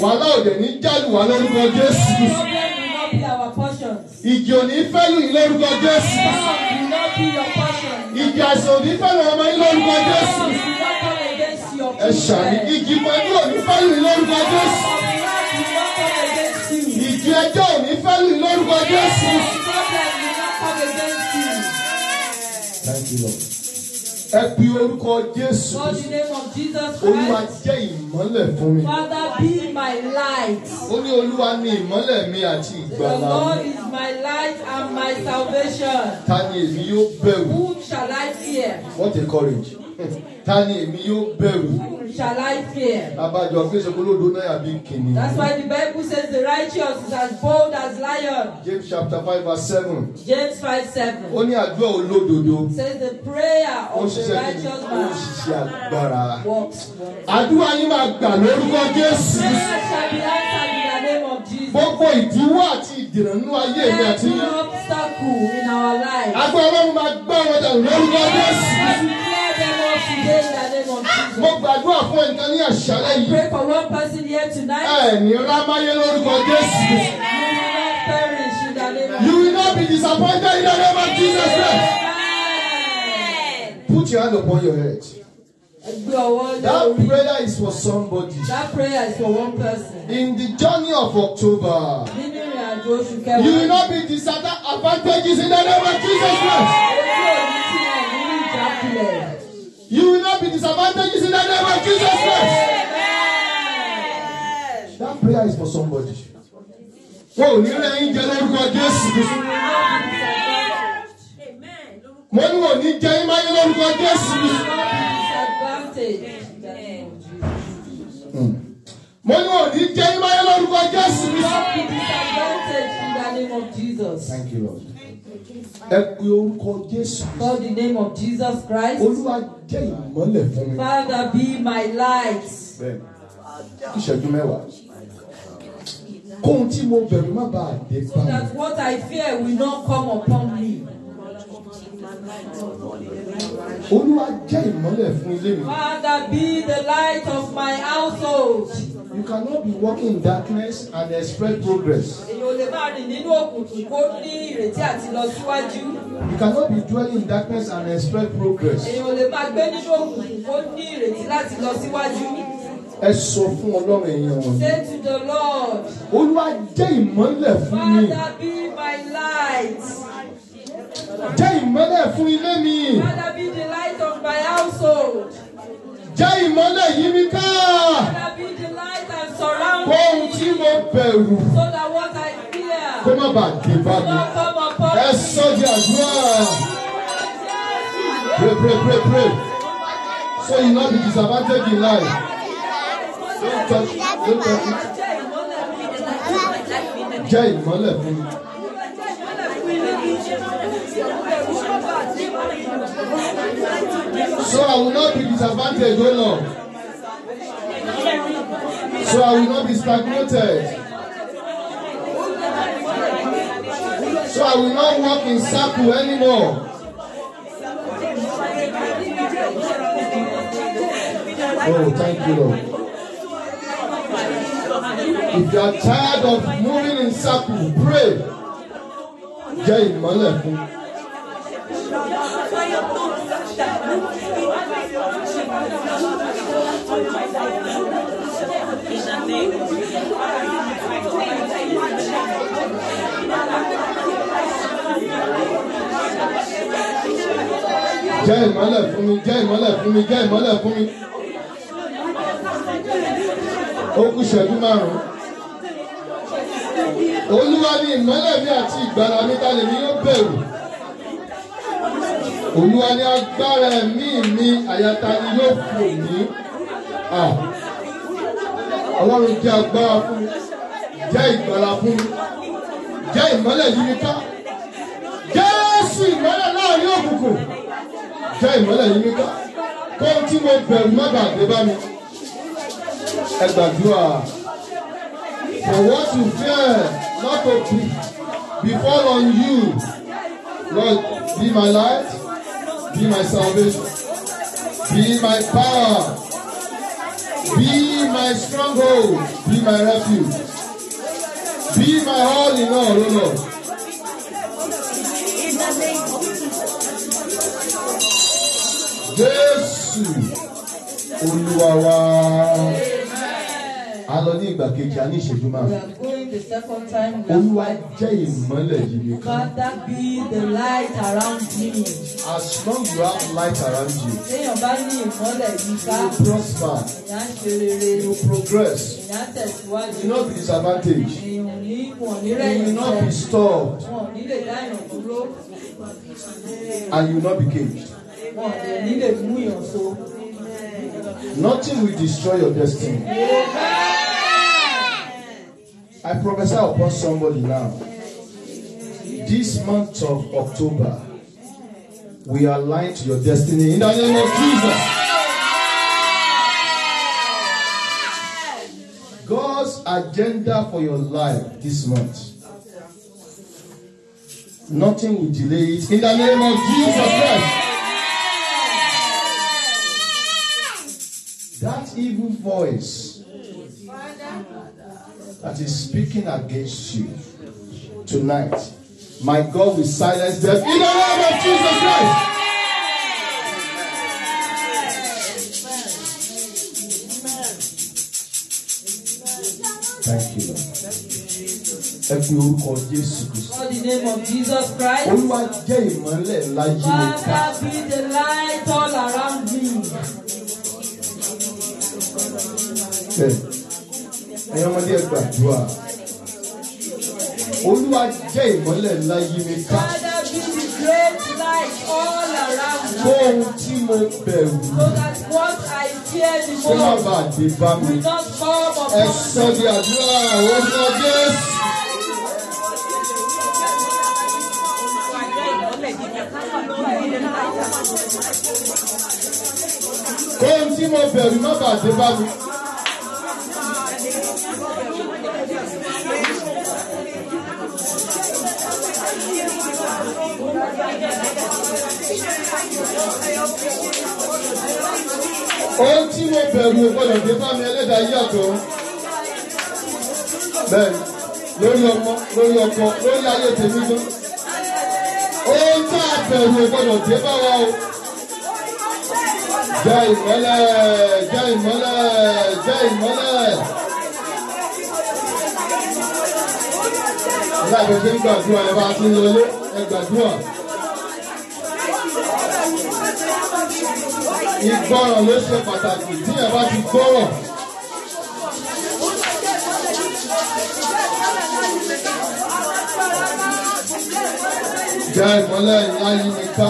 Wàhálà òde ní jálù wá lórúkọ Jésù. Problem will not be our portion. Ìjì ò ní fẹ́lù yín lórúkọ Jésù. Ìjì àìsàn ò ní fẹ́lù ọmọ yín lórúkọ Jésù. Ẹ ṣàmì ìjì pẹ̀lú ò ní fẹ́lù yín lórúkọ Jésù. Ìjì ẹjọ́ ò ní fẹ́lù yín lórúkọ Jésù. Ẹ pe orúkọ Jésù. The name of Jesus Olúwa Christ. jẹ́ ìmọ́lẹ̀ fún mi. Father, be my light. Ó ní Olúwa ní ìmọ́lẹ̀ mi àti The ìgbàlà mi. Lord is my light and my salvation. Ta ni èmi yóò bẹ̀rù? Whom shall I fear? What a courage. Ta ni èmi yóò bẹ̀rù? Shall I fear? Abájọ ṣe olódo náà bí kìnìún. That's why the Bible says the righteous is as bold as lion. James chapter five verse seven. James 5 7 Ó ní àdúrà olódodo. says the prayer Ó of the righteous ó man ṣiṣẹ́ agbára. Àdúrà yín máa gbà lórúkọ Jésù. Prayer shall be answered in the name of Jesus. Gbogbo ìdíwọ́ àti ìdènà nínú ayé mi àti Every yín. obstacle in our life, Agbára Ọlọ́run máa gbá wọn dànù lórúkọ Jésù. Mo gbàdúrà fún ẹnìkan ní àṣálẹ́ I yìí. pray for one person here tonight. Rámáyé lórúkọ Jésù. You will not be disappointed in the name of Jesus Christ. Put your hand upon your head. That prayer is for somebody. That prayer is for one person. In the journey of October, you will not be disadvantages in the name of Jesus Christ. You will not be disadvantages in the name of Jesus Christ. That prayer is for somebody. Wọ́n ò ní rẹ̀ yín jẹ lórúkọ Jésù. Mo ní wọ́n ò ní jẹ yín máyé lórúkọ Jésù. Mo ní wọ́n ò ní jẹ yín máyé lórúkọ Jésù. Thank you Lord. Ẹ pe orúkọ Jésù. Call the name of Jesus Christ. Olúwa jẹ́ ìmọ́lẹ̀ fún mi. Father, be my light. Bẹ́ẹ̀ni, ìṣẹ́jú mẹ́wàá. Kóhun tí mo bẹ̀rù má bàa dé So bá mi. that what I fear will not come upon me. Olúwa jẹ́ ìmọ́lẹ̀ fún ilé mi. Father, be the light of my household. You cannot be walking in darkness and expect progress. èèyàn ò lè máa rìn nínú òkùnkùn kó ní ìrètí àti lọ síwájú You cannot be dwelling in darkness and expect progress. èèyàn ò lè máa gbé nínú òkùnkùn kó ní ìrètí láti lọ síwájú. Ẹ sọ fún Ọlọ́run èèyàn wọ̀nyí. say to the lord Olúwa jẹ́ ìmọ́lẹ̀ fún mi. father be my light Jẹ́ ìmọ́lẹ̀ fún ilé mi. father be the light of my household Jẹ́ ìmọ́lẹ̀ yí mi ká. Kó ohun tí mo bẹ̀rù so that what i fear kó má bàa dé bá mi. not Ẹ sọ di àdúrà. Pray pray pray pray. So you no be disadvantaged in life. Don't touch don't touch it. Jẹ́ ìmọ́lẹ̀ fún mi. So I will not be disadvantaged, oh Lord. So I will not be stagnated. So I will not walk in circle anymore. Oh, thank you, Lord. If you are tired of moving in circle, pray. Jẹ́ ìmọ́lẹ̀ fún. Jẹ́ ìmọ́lẹ̀ fún mi, jẹ́ ìmọ́lẹ̀ fún mi, jẹ́ ìmọ́lẹ̀ fún mi. Ó kù ṣẹ́jú márùn-ún. Olúwa ni ìmọ́lẹ̀ mi àti ìgbàlà mi ta lèmi yóò bẹ̀rù. Olúwa ni agbára ẹ̀mí mi àyàtà ni yóò fò mí. Ọlọ́run jẹ́ agbára fún mi, jẹ́ ìgbàlà fún mi, jẹ́ ìmọ́lẹ̀ mi ká. Jésù ìmọ́lẹ̀ láàárín òkùnkùn, jẹ́ ìmọ́lẹ̀ yí mi ká. Kó tí mo bẹ̀rù má bàa dé bá mi. Ẹ gbàdúrà. For what you fear not to be befall on you, Lord, be my light, be my salvation, be my power, be my stronghold, be my refuge, be my all in all, O Lord. Jésù Olúwa wa. A lọ ní ìgbà kejì, a ní ìṣẹ́jú we márùn-ún. are going the second time we are Olúwa jẹ́ ìmọ́lẹ̀ yìí mi kan. Father be the light around me. As long you have light around you, Téèyàn bá ní ìmọ́lẹ̀ yìí ká, you prosper, èèyàn á ṣe rere, you progress, èèyàn á tẹ̀síwájú. you not be disadvantaged, Èèyàn ní wọ̀n ní you rẹ̀yìn will not be stopped, wọn ní lè dáyàn dúró, and you not be caged. Nothing will destroy your destiny. I prophesy upon somebody now. This month of October, we are aligned to your destiny in the name of Jesus. God's agenda for your life this month. Nothing will delay it in the name of Jesus Christ. Evil voice that is speaking against you tonight, my God will silence them in the name of Jesus Christ. Thank you, Lord. Ẹ fi orúkọ Jésù Kristu. For the name of Jesus Christ. Olúwa jẹ́ ìmọ́lẹ̀ ńlá yí mi. Father be the light all around me. Bẹ́ẹ̀ ẹ̀yin ọmọdé ẹ gbàdúrà. Olúwa jẹ́ ìmọ́lẹ̀ ńlá yí mi ká. Father be the great light all around Kó me. ohun tí mo bẹ̀rù kó má bàa dé bá mi. Ẹ sọ di àdúrà orúkọ Jésù. Kó ohun tí mo bẹ̀rù má bàa dé bá mi. Ohun tí mo bẹ̀rù ò gbọ́dọ̀ dé bá mi ẹlẹ́dàá yí àtọ̀. bẹ́ẹ̀ni lórí ọmọ lórí ọkọ lórí ayé tèmi gan ohun tá a bẹ̀rù ò gbọ́dọ̀ dé bá wa o jẹ́ ìmọ́lẹ̀ jẹ́ ìmọ́lẹ̀ jẹ́ ìmọ́lẹ̀. Láàbẹ̀ ṣe ń gbàdúrà ẹ bá ti ń lọlé ẹ gbàdúrà. Ìgbọràn ló ṣe pàtàkì tí ẹ bá ti gbọ́rọ̀. Jẹ́ ìmọ́lẹ̀ ńlá yìí mi ká.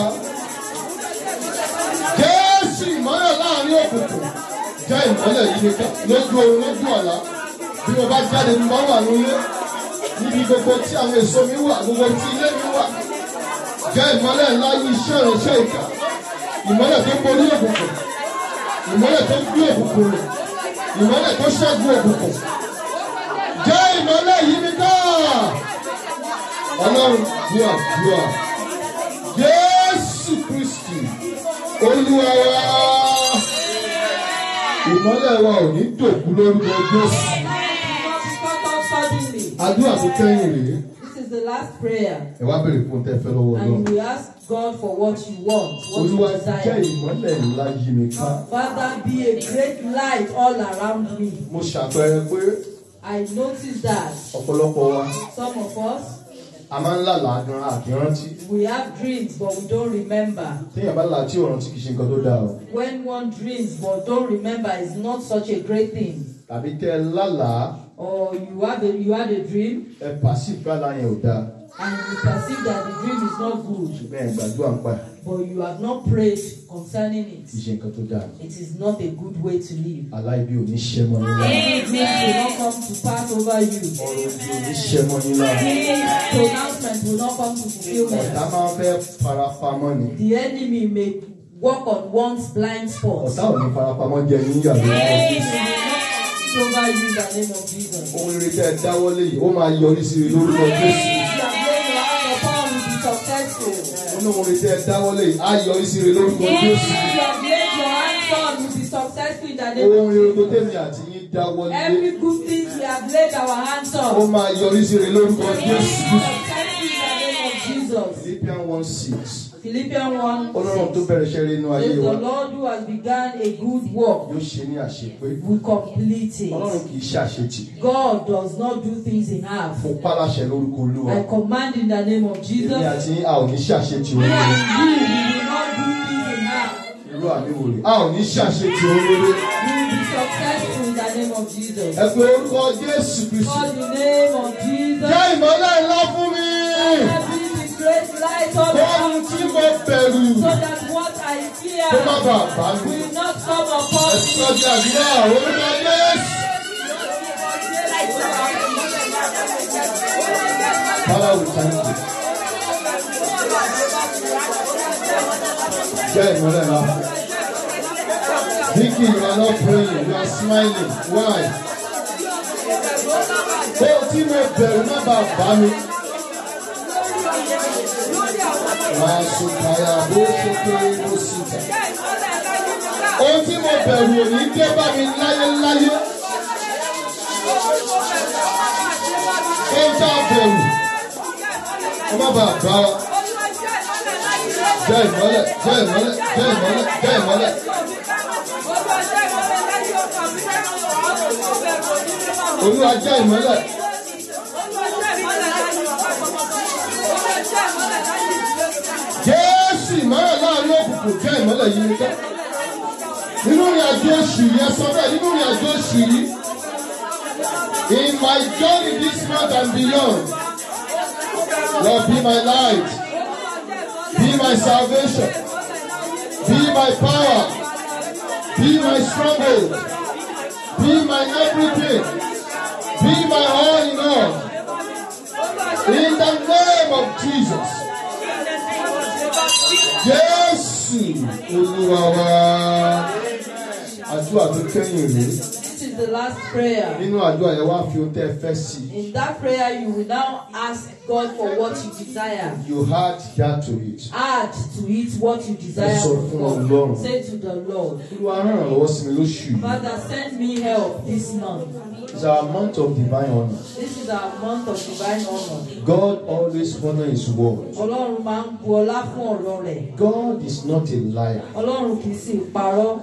Jésù ìmọ́lẹ̀ láàárín òkùnkùn. Jẹ́ ìmọ́lẹ̀ yìí mi ká. Lójú oorun lójú ọ̀la. Bí mo bá jáde ní bá wà nílé. Níbi gbogbo tí àwọn èso mi wà, gbogbo tí ilé mi wà. Jẹ́ ìmọ́lẹ̀ ńlá iṣẹ́ ìránṣẹ́ ìka. Ìmọ́lẹ̀ tó borí òkùnkùn. Ìmọ́lẹ̀ tó gbé òkùnkùn rẹ̀. Ìmọ́lẹ̀ tó ṣẹ́gun òkùnkùn. Jẹ́ ìmọ́lẹ̀ yìí mi ká. Ọlọ́run bí àdúrà. Jésù Kristi Olúwa wa. Ìmọ́lẹ̀ wa ò ní dòkú lórúkọ Jésù. Àdúrà tó kẹ́yìn rèé. Last prayer. Ẹ wá bèrè fún tẹ́ fẹ́ lọ́wọ́ And Ọlọ́run. we ask God for what you want, what you Olúwa jẹ́ desire. ìmọ́lẹ̀ ńlá yí mi ká. Father, be a great light all around me. Mo ṣàpẹẹrẹ pé I notice that ọ̀pọ̀lọpọ̀ wa some of us, a máa ń lálàá gan àkírántí. we have dreams but we don't remember. Téèyàn bá là tí ò rántí kì í ṣe nǹkan tó dáa o. When one dreams but don't remember is not such a great thing. Tàbí tẹ́ ẹ lálàá Or you have a, you had a dream ẹ àlá yẹn ò dáa. and you perceive that the dream is not good, Ṣùgbọ́n ẹ gbàdúrà ń pa but you have not prayed concerning Kì í it. ṣe nǹkan tó dáa. It is not a good way to live. Àlá ibi ò ní ṣẹ́ mọ́ nílá. Dreams will not come to pass over you. Ọ̀rọ̀ ibi ò ní ṣẹ́ mọ́ nílá. These pronouncements will not come to Ọ̀tá fulfillment. máa fẹ́ farapamọ́ ni. The enemy may walk on one's blind spot. Ọ̀tá ò ní farapamọ́ jẹ níyà lórúkọ over you in the name of Jesus. Ohun rere tẹ́ ẹ dáwọ́lé yìí, ó máa yọrí sí i lórúkọ Jésù. Olóhùn rere tẹ́ ẹ dáwọ́lé yìí, á yọrí sí i lórúkọ Jésù. Ohun rere tó tẹ̀mí àti yín dáwọ́lé, Every good thing we have laid our hands ó on máa yọrí sí i lórúkọ Jésù. name of Jesus. Philippians one six. Philippians 1 Ọlọ́run tó bẹ̀rẹ̀ iṣẹ́ rere inú ayé wa The Lord who has begun a good work yóò ṣe ní àṣepé. will complete Ọlọ́run it. kì í ṣe àṣetì. God does not do things in half. Mo pálàṣẹ lórúkọ Olúwa. I command in the name of Jesus. Èmi àti a ò ní ṣàṣetì Me oríire. and you, we will not do things in half. Irú àmì wò rè. A ò ní ṣàṣetì oríire. We will be successful in the name of Jesus. Ẹ pé orúkọ Jésù Kristi. Call the name of Jesus. Jẹ́ ìmọ́lẹ̀ ńlá fún mi. Let me be great light Bọ́ọ̀lù around tí mo bẹ̀rù. so that what I Kó má fear bàa bá mi. will not come upon me. Ẹ̀sìn ọjà àdúrà orúkọ Jésù. Father, we thank you. Jẹ́ ìmọ́lẹ̀ ńlá. Vicky, you are not praying, you are smiling. Why? Ó tí mo bẹ̀rù má bàa bá mi. Ohun tí mo bẹ̀rù ò ní dé bá mi láyéláyé. Ohun tá a bẹ̀rù, ó má bàa bá wa. Jẹ́ ìmọ́lẹ̀, jẹ́ ìmọ́lẹ̀, jẹ́ ìmọ́lẹ̀, jẹ́ ìmọ́lẹ̀. Olúwa jẹ́ ìmọ́lẹ̀. Ìrìn àjò oṣù yìí, ẹ sọ bẹ́ẹ̀ nínú ìrìn àjò yìí. In my journey this month and beyond, Lord be my light, be my salvation, be my power, be my stronghold, be my everything, be my all in all. In the name of Jesus. Jésù Olúwa wa. Àdúrà tó kẹ́yìn rèé. This is the last prayer. nínú àdúrà yẹn wá fi ohun tẹ́ ẹ fẹ́ sí. In that prayer, you will now ask God for what you desire. you add that to it. Add to it what you desire Ẹ sọ from fún. Ọlọ́run. Say to the Lord, olúwa ràn lọ́wọ́ sí mi lóṣù yìí. Father, send me help this month. it's our month of divine honour. This is our month of divine honor. God always honour his word. Ọlọ́run máa ń bu ọlá fún ọ̀rọ̀ rẹ̀. God is not a liar. Ọlọ́run kì í sì parọ́.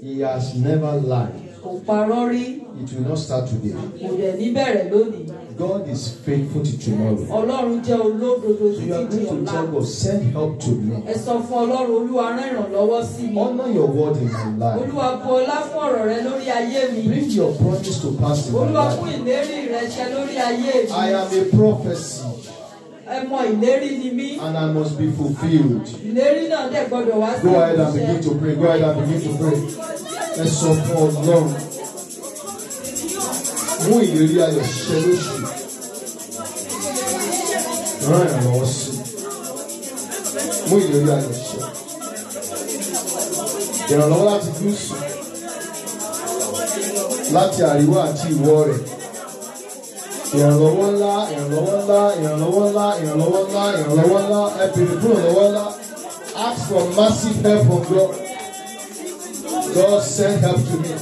He has never lied. Kò parọ́ rí. It will not start today. Kò dẹ̀ ní bẹ̀rẹ̀ lónìí. God is faithful to tomorrow. Ọlọ́run jẹ́ olódodo So you are títí di going to ọ̀la. tell God, send help to me. Ẹ sọ fún Ọlọ́run Olúwa rán ìrànlọ́wọ́ sí mi. Honour your word in my life. Olúwa bu ọlá fún ọ̀rọ̀ rẹ lórí ayé mi. Bring your promise to pass in my Olúwa fún life. ìlérí rẹ ṣẹ lórí ayé mi. I am a prophecy Ẹ mọ ìlérí ni mí. and I must be fulfilled. Ìlérí náà dẹ̀ gbọ́dọ̀ wá sí Go ahead and begin to pray. Go ahead and begin to pray. Ẹ sọ fún Ọlọ́run. Mú ìlérí ayọ̀ ṣiṣẹ́ lóṣù. Rán ìrànlọ́wọ́ sí. Mú ìlérí ayọ̀ ṣiṣẹ́. Ìrànlọ́wọ́ láti gúúsù. Láti àríwá àti ìwọ̀ rẹ̀. Ìrànlọ́wọ́ ńlá, ìrànlọ́wọ́ ńlá, ìrànlọ́wọ́ ńlá, ìrànlọ́wọ́ ńlá, ìrànlọ́wọ́ ńlá. Ask for massive help from God. God send help to me.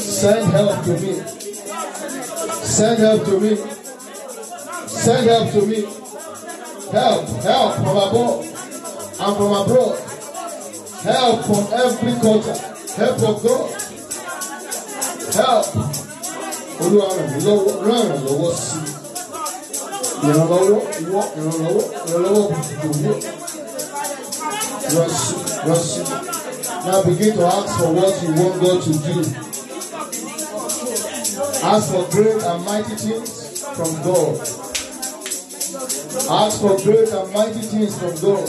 Send help to me. Send help to me. Send help to me. Help, help from above and from abroad. Help from every culture. Help of God. Help. Olúwa ràn mí lọ́wọ́ ràn ràn lọ́wọ́ sí i. Ìrànlọ́wọ́ ìwọ ìrànlọ́wọ́ ìrànlọ́wọ́ sí run sí. Now begin to ask for what you want God to do. Ask for great and mighty things from God. Ask for great and mighty things from God.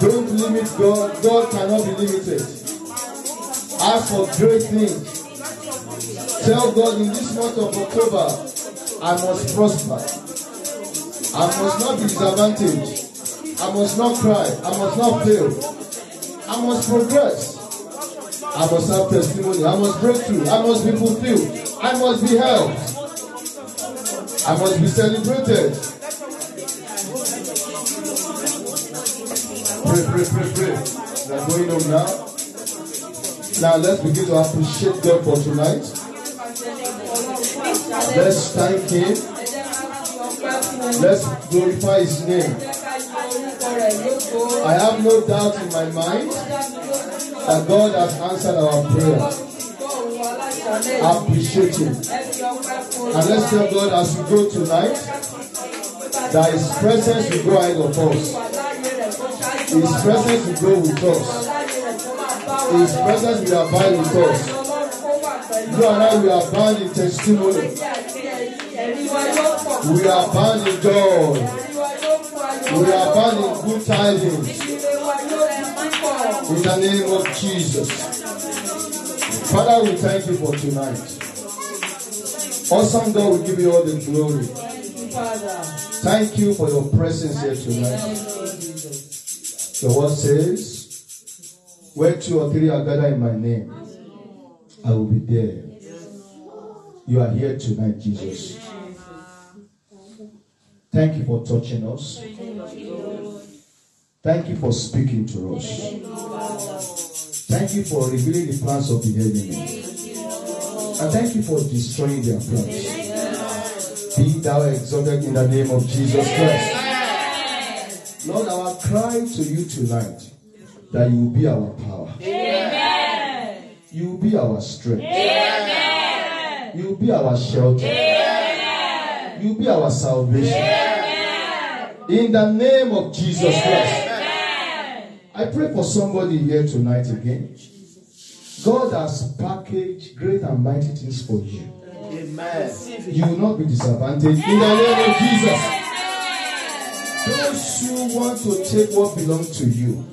Don't limit God. God cannot be limited. Ask for great things. Tell God in this month of October, I must prosper. I must not be disadvantaged. I must not cry. I must not fail. I must progress. I must have testimony. I must break through. I must be fulfilled. I must be helped. I must be celebrated. Pray, pray, pray, pray. We are going home now. Now let's begin to appreciate God for tonight. Let's thank Him. Let's glorify His name. I have no doubt in my mind that God has answered our prayer. Appreciate Him. And let's tell God as we go tonight that His presence will go ahead of us. His presence will go with us. His presence will abide with us. You and I will abide in testimony. We are bound in joy. We are bound in good tidings. In the name of Jesus. Father, we thank you for tonight. Awesome God, we give you all the glory. Father, thank you for your presence here tonight. The word says, Where two or three are gathered in my name, I will be there. You are here tonight, Jesus. Thank you for touching us. Thank you for speaking to us. Thank you for revealing the plans of the enemy. And thank you for destroying their plans. Be thou exalted in the name of Jesus Christ. Lord, our cry to you tonight that you will be our power. Amen. You will be our strength. Amen. You will be our shelter. Amen. You will be our salvation. In the name of Jesus Christ. I pray for somebody here tonight again. God has packaged great and mighty things for you. Amen. You will not be disadvantaged. In the name of Jesus. Those who want to take what belongs to you,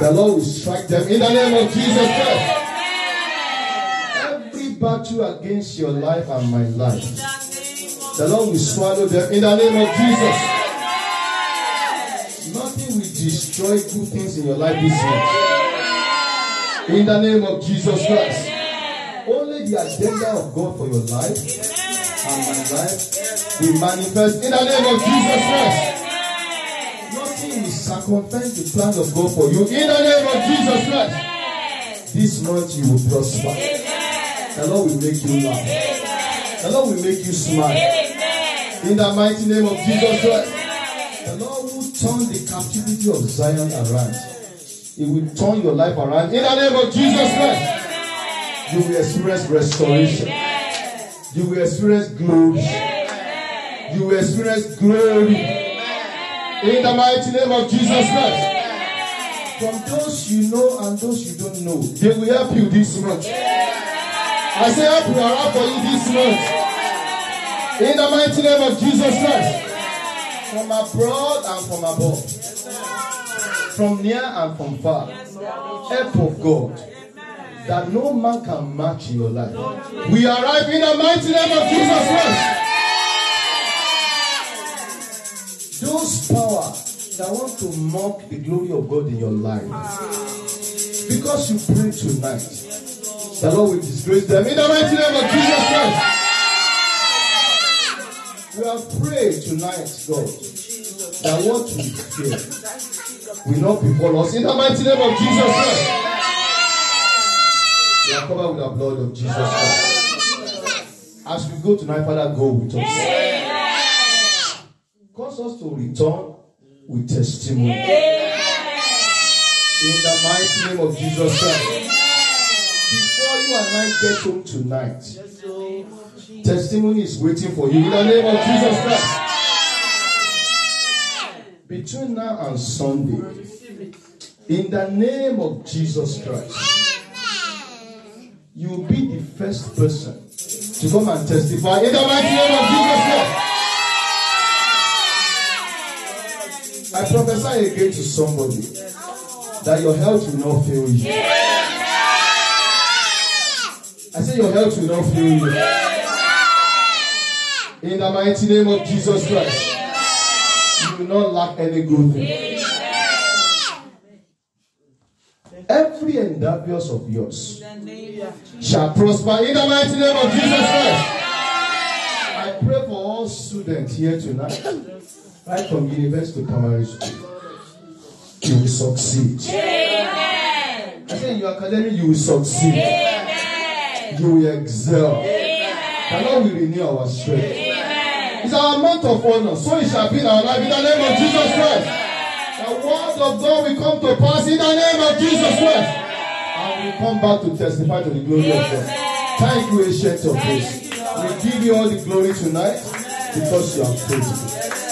the Lord will strike them in the name of Jesus Christ. Every battle against your life and my life, the Lord will swallow them in the name of Jesus. Destroy good things in your life this week. In the name of Jesus Christ. Only the agenda of God for your life and my life will manifest in the name of Jesus Christ. Nothing will circumvent the plan of God for you in the name of Jesus Christ. This month you will prosper. The Lord will make you laugh. The Lord will make you smile. In the mighty name of Jesus Christ. The Lord will turn the captivity of Zion around. He will turn your life around. In the name of Jesus Christ. You will experience restoration. You will experience glory. You will experience glory. In the mighty name of Jesus Christ. From those you know and those you don't know, they will help you this month. I say help will arrive for you this month. In the mighty name of Jesus Christ. From abroad and from above. From near and from far. Help of God. That no man can match in your life. We arrive in the mighty name of Jesus Christ. Those power that want to mock the glory of God in your life. Because you pray tonight, the Lord will disgrace them in the mighty name of Jesus Christ. We have prayed tonight, God, that what we fear will not befall us in the mighty name of Jesus Christ. We are covered with the blood of Jesus Christ. As we go tonight, Father, go with us. Cause us to return with testimony. In the mighty name of Jesus Christ. Before you and I get home tonight, testimony is waiting for you in the name of Jesus Christ. Between now and Sunday, in the name of Jesus Christ, you will be the first person to come and testify in the mighty name of Jesus Christ. I prophesy again to somebody that your health will not fail you. I say your health will not fail you. In the mighty name of Jesus Christ, you will not lack any good thing. Every endeavor of yours shall prosper in the mighty name of Jesus Christ. I pray for all students here tonight, right from university to primary school. You will succeed. I say your academy, you will succeed. You will excel. The Lord will renew our strength. It's our month of honor, so it shall be in our life in the name of Jesus Christ. The word of God will come to pass in the name of Jesus Christ. And we come back to testify to the glory of God. Thank you, ancient of days. We give you all the glory tonight because you are faithful.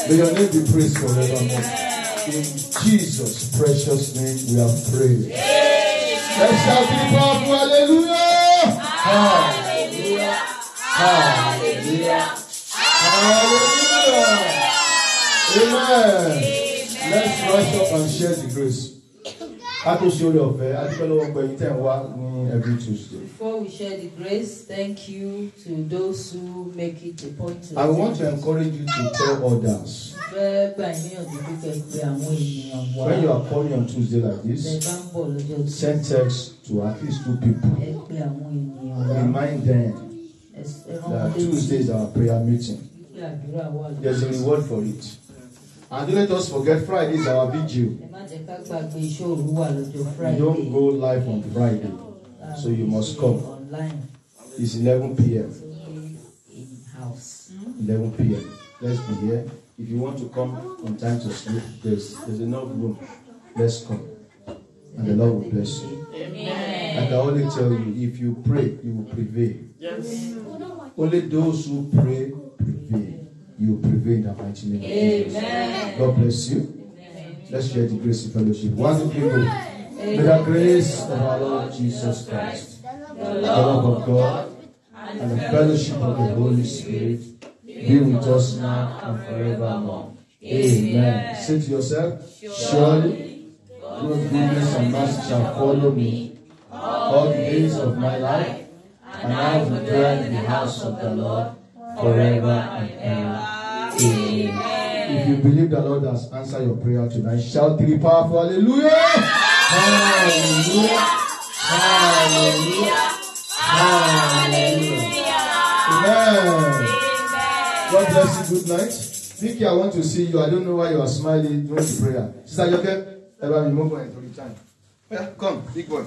May your name be praised forevermore. In Jesus' precious name we have prayed. Let's shout powerful hallelujah. Hallelujah. Hallelujah. Hallelujah. Amen. Let's rise up and share the grace. A tó ṣe orí ọ̀fẹ́, a dúpẹ́ lọ́wọ́ gbẹ̀yìn tẹ̀ ń wá ní every Tuesday. Before we share the grace, thank you to those who make it a point to I want to encourage you to tell others. fẹ́ gbà níyànjú pípẹ́ pé àwọn ènìyàn wá When you are coming on Tuesday like this, send text to at least two people. ẹ pé àwọn ènìyàn wá Remind them that Tuesday is our prayer meeting. Pé àdúrà wà There's a reward for it. And don't let us forget Friday is our vigil. ẹ má jẹ́ ká gbàgbé iṣẹ́ òru wà lọ́jọ́ We don't go live on Friday. So you must come. It's 11 p.m. in house. Hmm? 11 p.m. Let's be here. If you want to come on time to sleep, there's there's enough room. Let's come. And the Lord will bless you. Amen. And I always tell you, if you pray, you will prevail. Yes. Only those who pray prevail. You will prevail in the mighty name of Jesus. God bless you. Let's share the grace of fellowship. One people. May the grace of our Lord Jesus Christ, the love of God, and the fellowship of the Holy Spirit be with us now and forevermore. Amen. Say to yourself, surely Good goodness and mercy shall follow me all the days of my life, and I will dwell in the house of the Lord forever and ever. Amen. If you believe the Lord has answered your prayer tonight, shout three powerful hallelujah! Hallelujah! Hallelujah! Hallelujah! Amen. God bless you. Good night. Vicky, I want to see you. I don't know why you are smiling during the prayer. Sister okay ẹ mi mú bọ̀ yẹn torí time. come big boy.